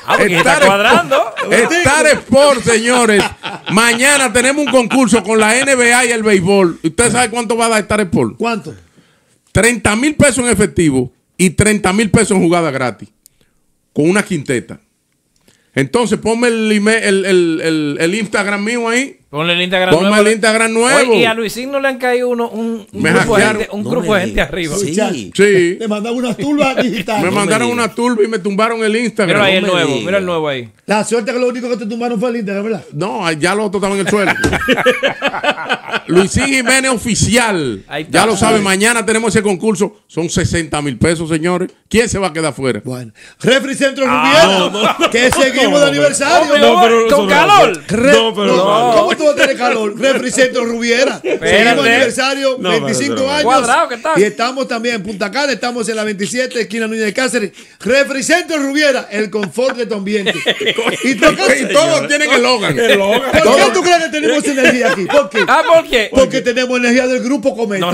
Ah, porque está cuadrando. Star Sport, señores. Mañana tenemos un concurso con la NBA y el béisbol. ¿Y ¿Usted sabe cuánto va a dar Star Sport? ¿Cuánto? 30 mil pesos en efectivo y 30 mil pesos en jugada gratis. Con una quinteta. Entonces ponme el, el- el- el Instagram mío ahí. Ponle el Instagram Ponme nuevo. el Instagram nuevo. Oye, y a Luisín no le han caído uno, un, un Me grupo, de gente, un No grupo me de gente arriba. Sí. Sí. Le mandaron unas turbas digitales. Me me mandaron digas. una turba y me tumbaron el Instagram. Mira ahí el No me nuevo, mira el nuevo ahí. La suerte que lo único que te tumbaron fue el Instagram, ¿verdad? No, ya los otros estaban en el suelo. Luisín Jiménez oficial. Ya lo saben, mañana tenemos ese concurso. Son 60 mil pesos, señores. ¿Quién se va a quedar fuera? Bueno. Refri Centro Ah, Rubiera. que seguimos de aniversario. Pero- pero eso con no calor. No, pero no. ¿Cómo tú vas a tener calor? Refri Centro Rubiera. Seguimos aniversario, No, pero 25 eso no. años. Cuadrado, ¿qué tal? Y estamos también en Punta Cana, estamos en la 27, esquina Núñez de Cáceres. Refri Centro Rubiera, el confort de tu ambiente. ¿Y todos tienen el Logan. por qué tú crees que tenemos energía aquí? ¿Por qué? Ah, ¿por qué? Porque tenemos energía del grupo Cometa. No.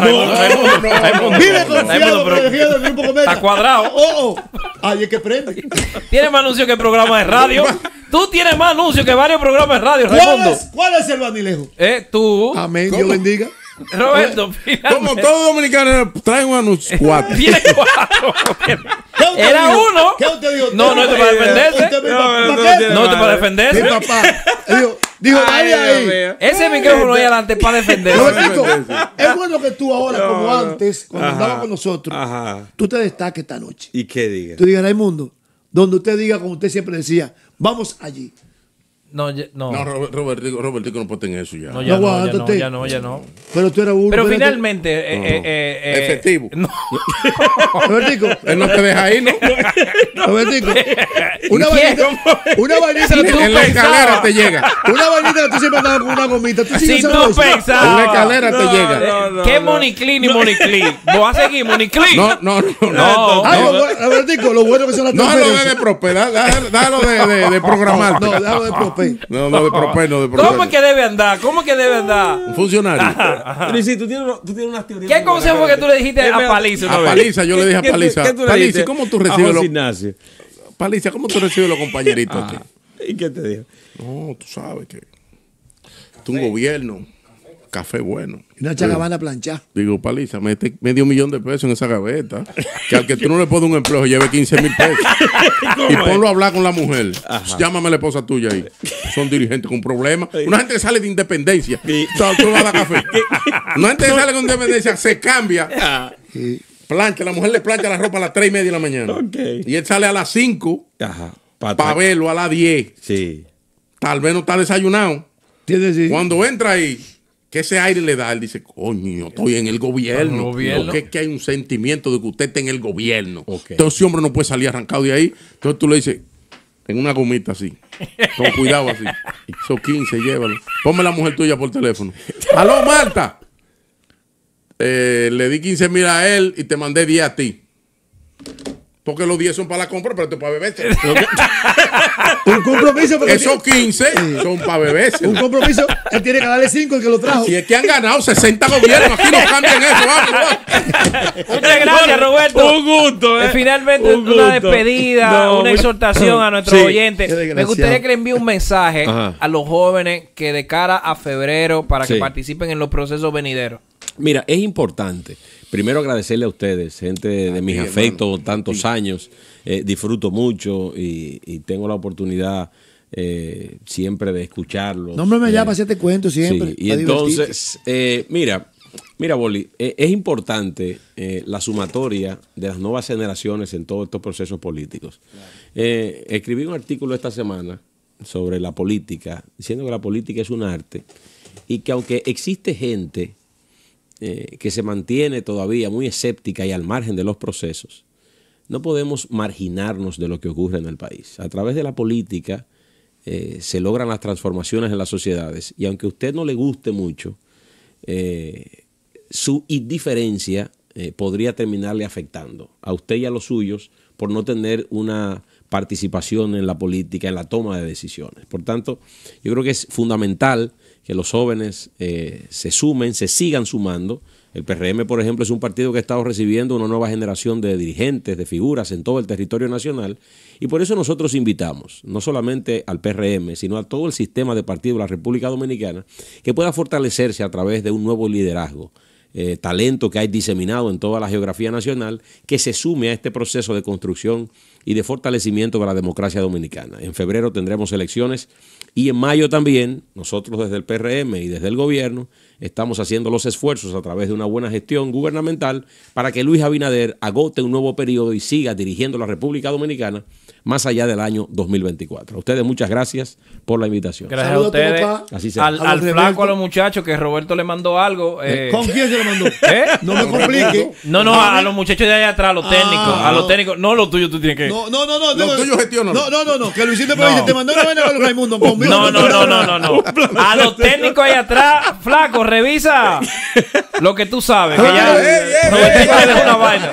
Vive confiado la pero energía del grupo Cometa. Está cuadrado. Oh, oh. Ahí es que prende. Tienes más anuncios que programas de radio. Tú tienes más anuncios que varios programas de radio, ¿Cuál Raimundo. es, ¿Cuál es el vanilejo? Eh, tú, Amén, ¿Cómo? Dios bendiga. Roberto, Como todo dominicano, traen un anuncio. Cuatro. Tiene cuatro. ¿Qué usted Era dijo? uno. ¿Qué usted dijo? No, no, es para defenderse. Mi No, es para Mi defenderse. papá dijo, dijo Ay, Dios. Ese micrófono ahí adelante para defenderse. Robertico, es bueno que tú ahora, como No, antes, cuando Ajá. andaba con nosotros, Ajá. tú te destaques esta noche. ¿Y qué diga? Tú digas, Raimundo, donde usted diga, como usted siempre decía, vamos allí. No, ya- no. No, Robert- Robertico, Robertico no puede en eso ya. No, ya No no, ya no, ya no, ya no. Pero tú eras uno. Pero espérate. finalmente. eh, eh, eh, eh, Efectivo. No. Robertico, Él no te deja ahí, ¿no? Robertico, una vainita, una vainita, Si que tú- tú en la escalera te llega. una vainita que tú siempre andabas con una gomita. Tú Si tú pensabas. En la escalera te llega. no, no, ¿Qué no. Moniclin y Moniclin? ¿Vos a seguir Moniclin? No, no, no. No, lo bueno- Robertico, lo bueno que son las no lo de, da- déjalo de, programar. No, déjalo de Prope. No, no, de Prope, no, de. ¿Cómo es que debe andar? ¿Cómo es que debe andar? Un funcionario. Luisito, tú tienes, tú tienes unas teorías. ¿Qué consejo que tú le dijiste a Paliza A? Paliza, yo le dije a ¿Qué tú- Paliza. Paliza, ¿cómo tú recibes los Ignacio? Paliza, ¿cómo tú recibes los compañeritos a ti? ¿Y qué te dijo? No, tú sabes que tú un gobierno, café bueno. Una chagabana planchada. Digo, Paliza, mete medio millón de pesos en esa gaveta. Que al que tú no le pones un empleo lleve 15 mil pesos. y ponlo a hablar con la mujer. Llámame a la esposa tuya ahí. Son dirigentes con problemas. Una gente que sale de independencia. Sí. O sea, tú le vas a dar café. Una gente que sale con independencia se cambia. Ah. Plancha, la mujer le plancha la ropa a las 3 y media de la mañana. Ok. Y él sale a las 5 Ajá. Pa- para verlo a las 10. Sí. Tal vez no está desayunado. Cuando entra ahí, que ese aire le da, él dice, coño, estoy en el gobierno. Gobierno. Porque es que hay un sentimiento de que usted está en el gobierno. Ok. Entonces ese hombre no puede salir arrancado de ahí. Entonces tú le dices, en una gomita así, con cuidado así. Esos 15, llévalo. Ponme la mujer tuya por teléfono. Aló, Marta. Eh, le di 15 mil a él y te mandé 10 a ti. Porque los 10 son para la compra, pero esto es para beberse. Un compromiso. porque Esos 15 son para beberse. Un compromiso. Él tiene que darle 5 el que lo trajo. Si es que han ganado 60 gobiernos, aquí no cambian eso. Muchas gracias, Roberto. Un gusto, Eh, eh. Finalmente, Un una despedida, No, una exhortación a nuestros Sí. Oyentes. Me gustaría que le envíe un mensaje Ajá. a los jóvenes que de cara a febrero para que participen en los procesos venideros. Mira, es importante. Primero agradecerle a ustedes, gente de mis afectos, tantos años. Eh, disfruto mucho y, y tengo la oportunidad eh, siempre de escucharlos. No, hombre, me Eh, llama para hacerte cuento siempre. Sí, y entonces, eh, mira, mira, Boli, es importante la sumatoria de las nuevas generaciones en todos estos procesos políticos. Escribí un artículo esta semana sobre la política, diciendo que la política es un arte y que aunque existe gente eh, que se mantiene todavía muy escéptica y al margen de los procesos, no podemos marginarnos de lo que ocurre en el país. A través de la política eh, se logran las transformaciones en las sociedades y aunque a usted no le guste mucho, eh, su indiferencia podría terminarle afectando a usted y a los suyos por no tener una participación en la política, en la toma de decisiones. Por tanto, yo creo que es fundamental que los jóvenes eh, se sumen, se sigan sumando. El PRM, por ejemplo, es un partido que ha estado recibiendo una nueva generación de dirigentes, de figuras en todo el territorio nacional. Y por eso nosotros invitamos, no solamente al PRM, sino a todo el sistema de partidos de la República Dominicana, que pueda fortalecerse a través de un nuevo liderazgo, eh, talento que hay diseminado en toda la geografía nacional, que se sume a este proceso de construcción y de fortalecimiento de la democracia dominicana. En febrero tendremos elecciones y en mayo también, nosotros desde el PRM y desde el gobierno, estamos haciendo los esfuerzos a través de una buena gestión gubernamental para que Luis Abinader agote un nuevo periodo y siga dirigiendo la República Dominicana más allá del año 2024. A ustedes muchas gracias por la invitación. Gracias Saludos a a ustedes. papá. Así sea. Al, A al flaco, a los muchachos, que Roberto le mandó algo. eh, ¿Con quién se lo mandó? ¿Eh? No me complique. No, no, a, a los muchachos de allá atrás, a los Ah, técnicos. A los no. técnicos. No, lo tuyo tú tienes que. No, no, no, no. Lo no, tuyo gestiónalo. No, no, no, no. Que Luisito No. dice, te mandó una vaina con Raimundo. conmigo. No, no, no, no, no, no. A los técnicos ahí atrás, flaco, revisa lo que tú sabes. Que ya ey, le dejó una vaina.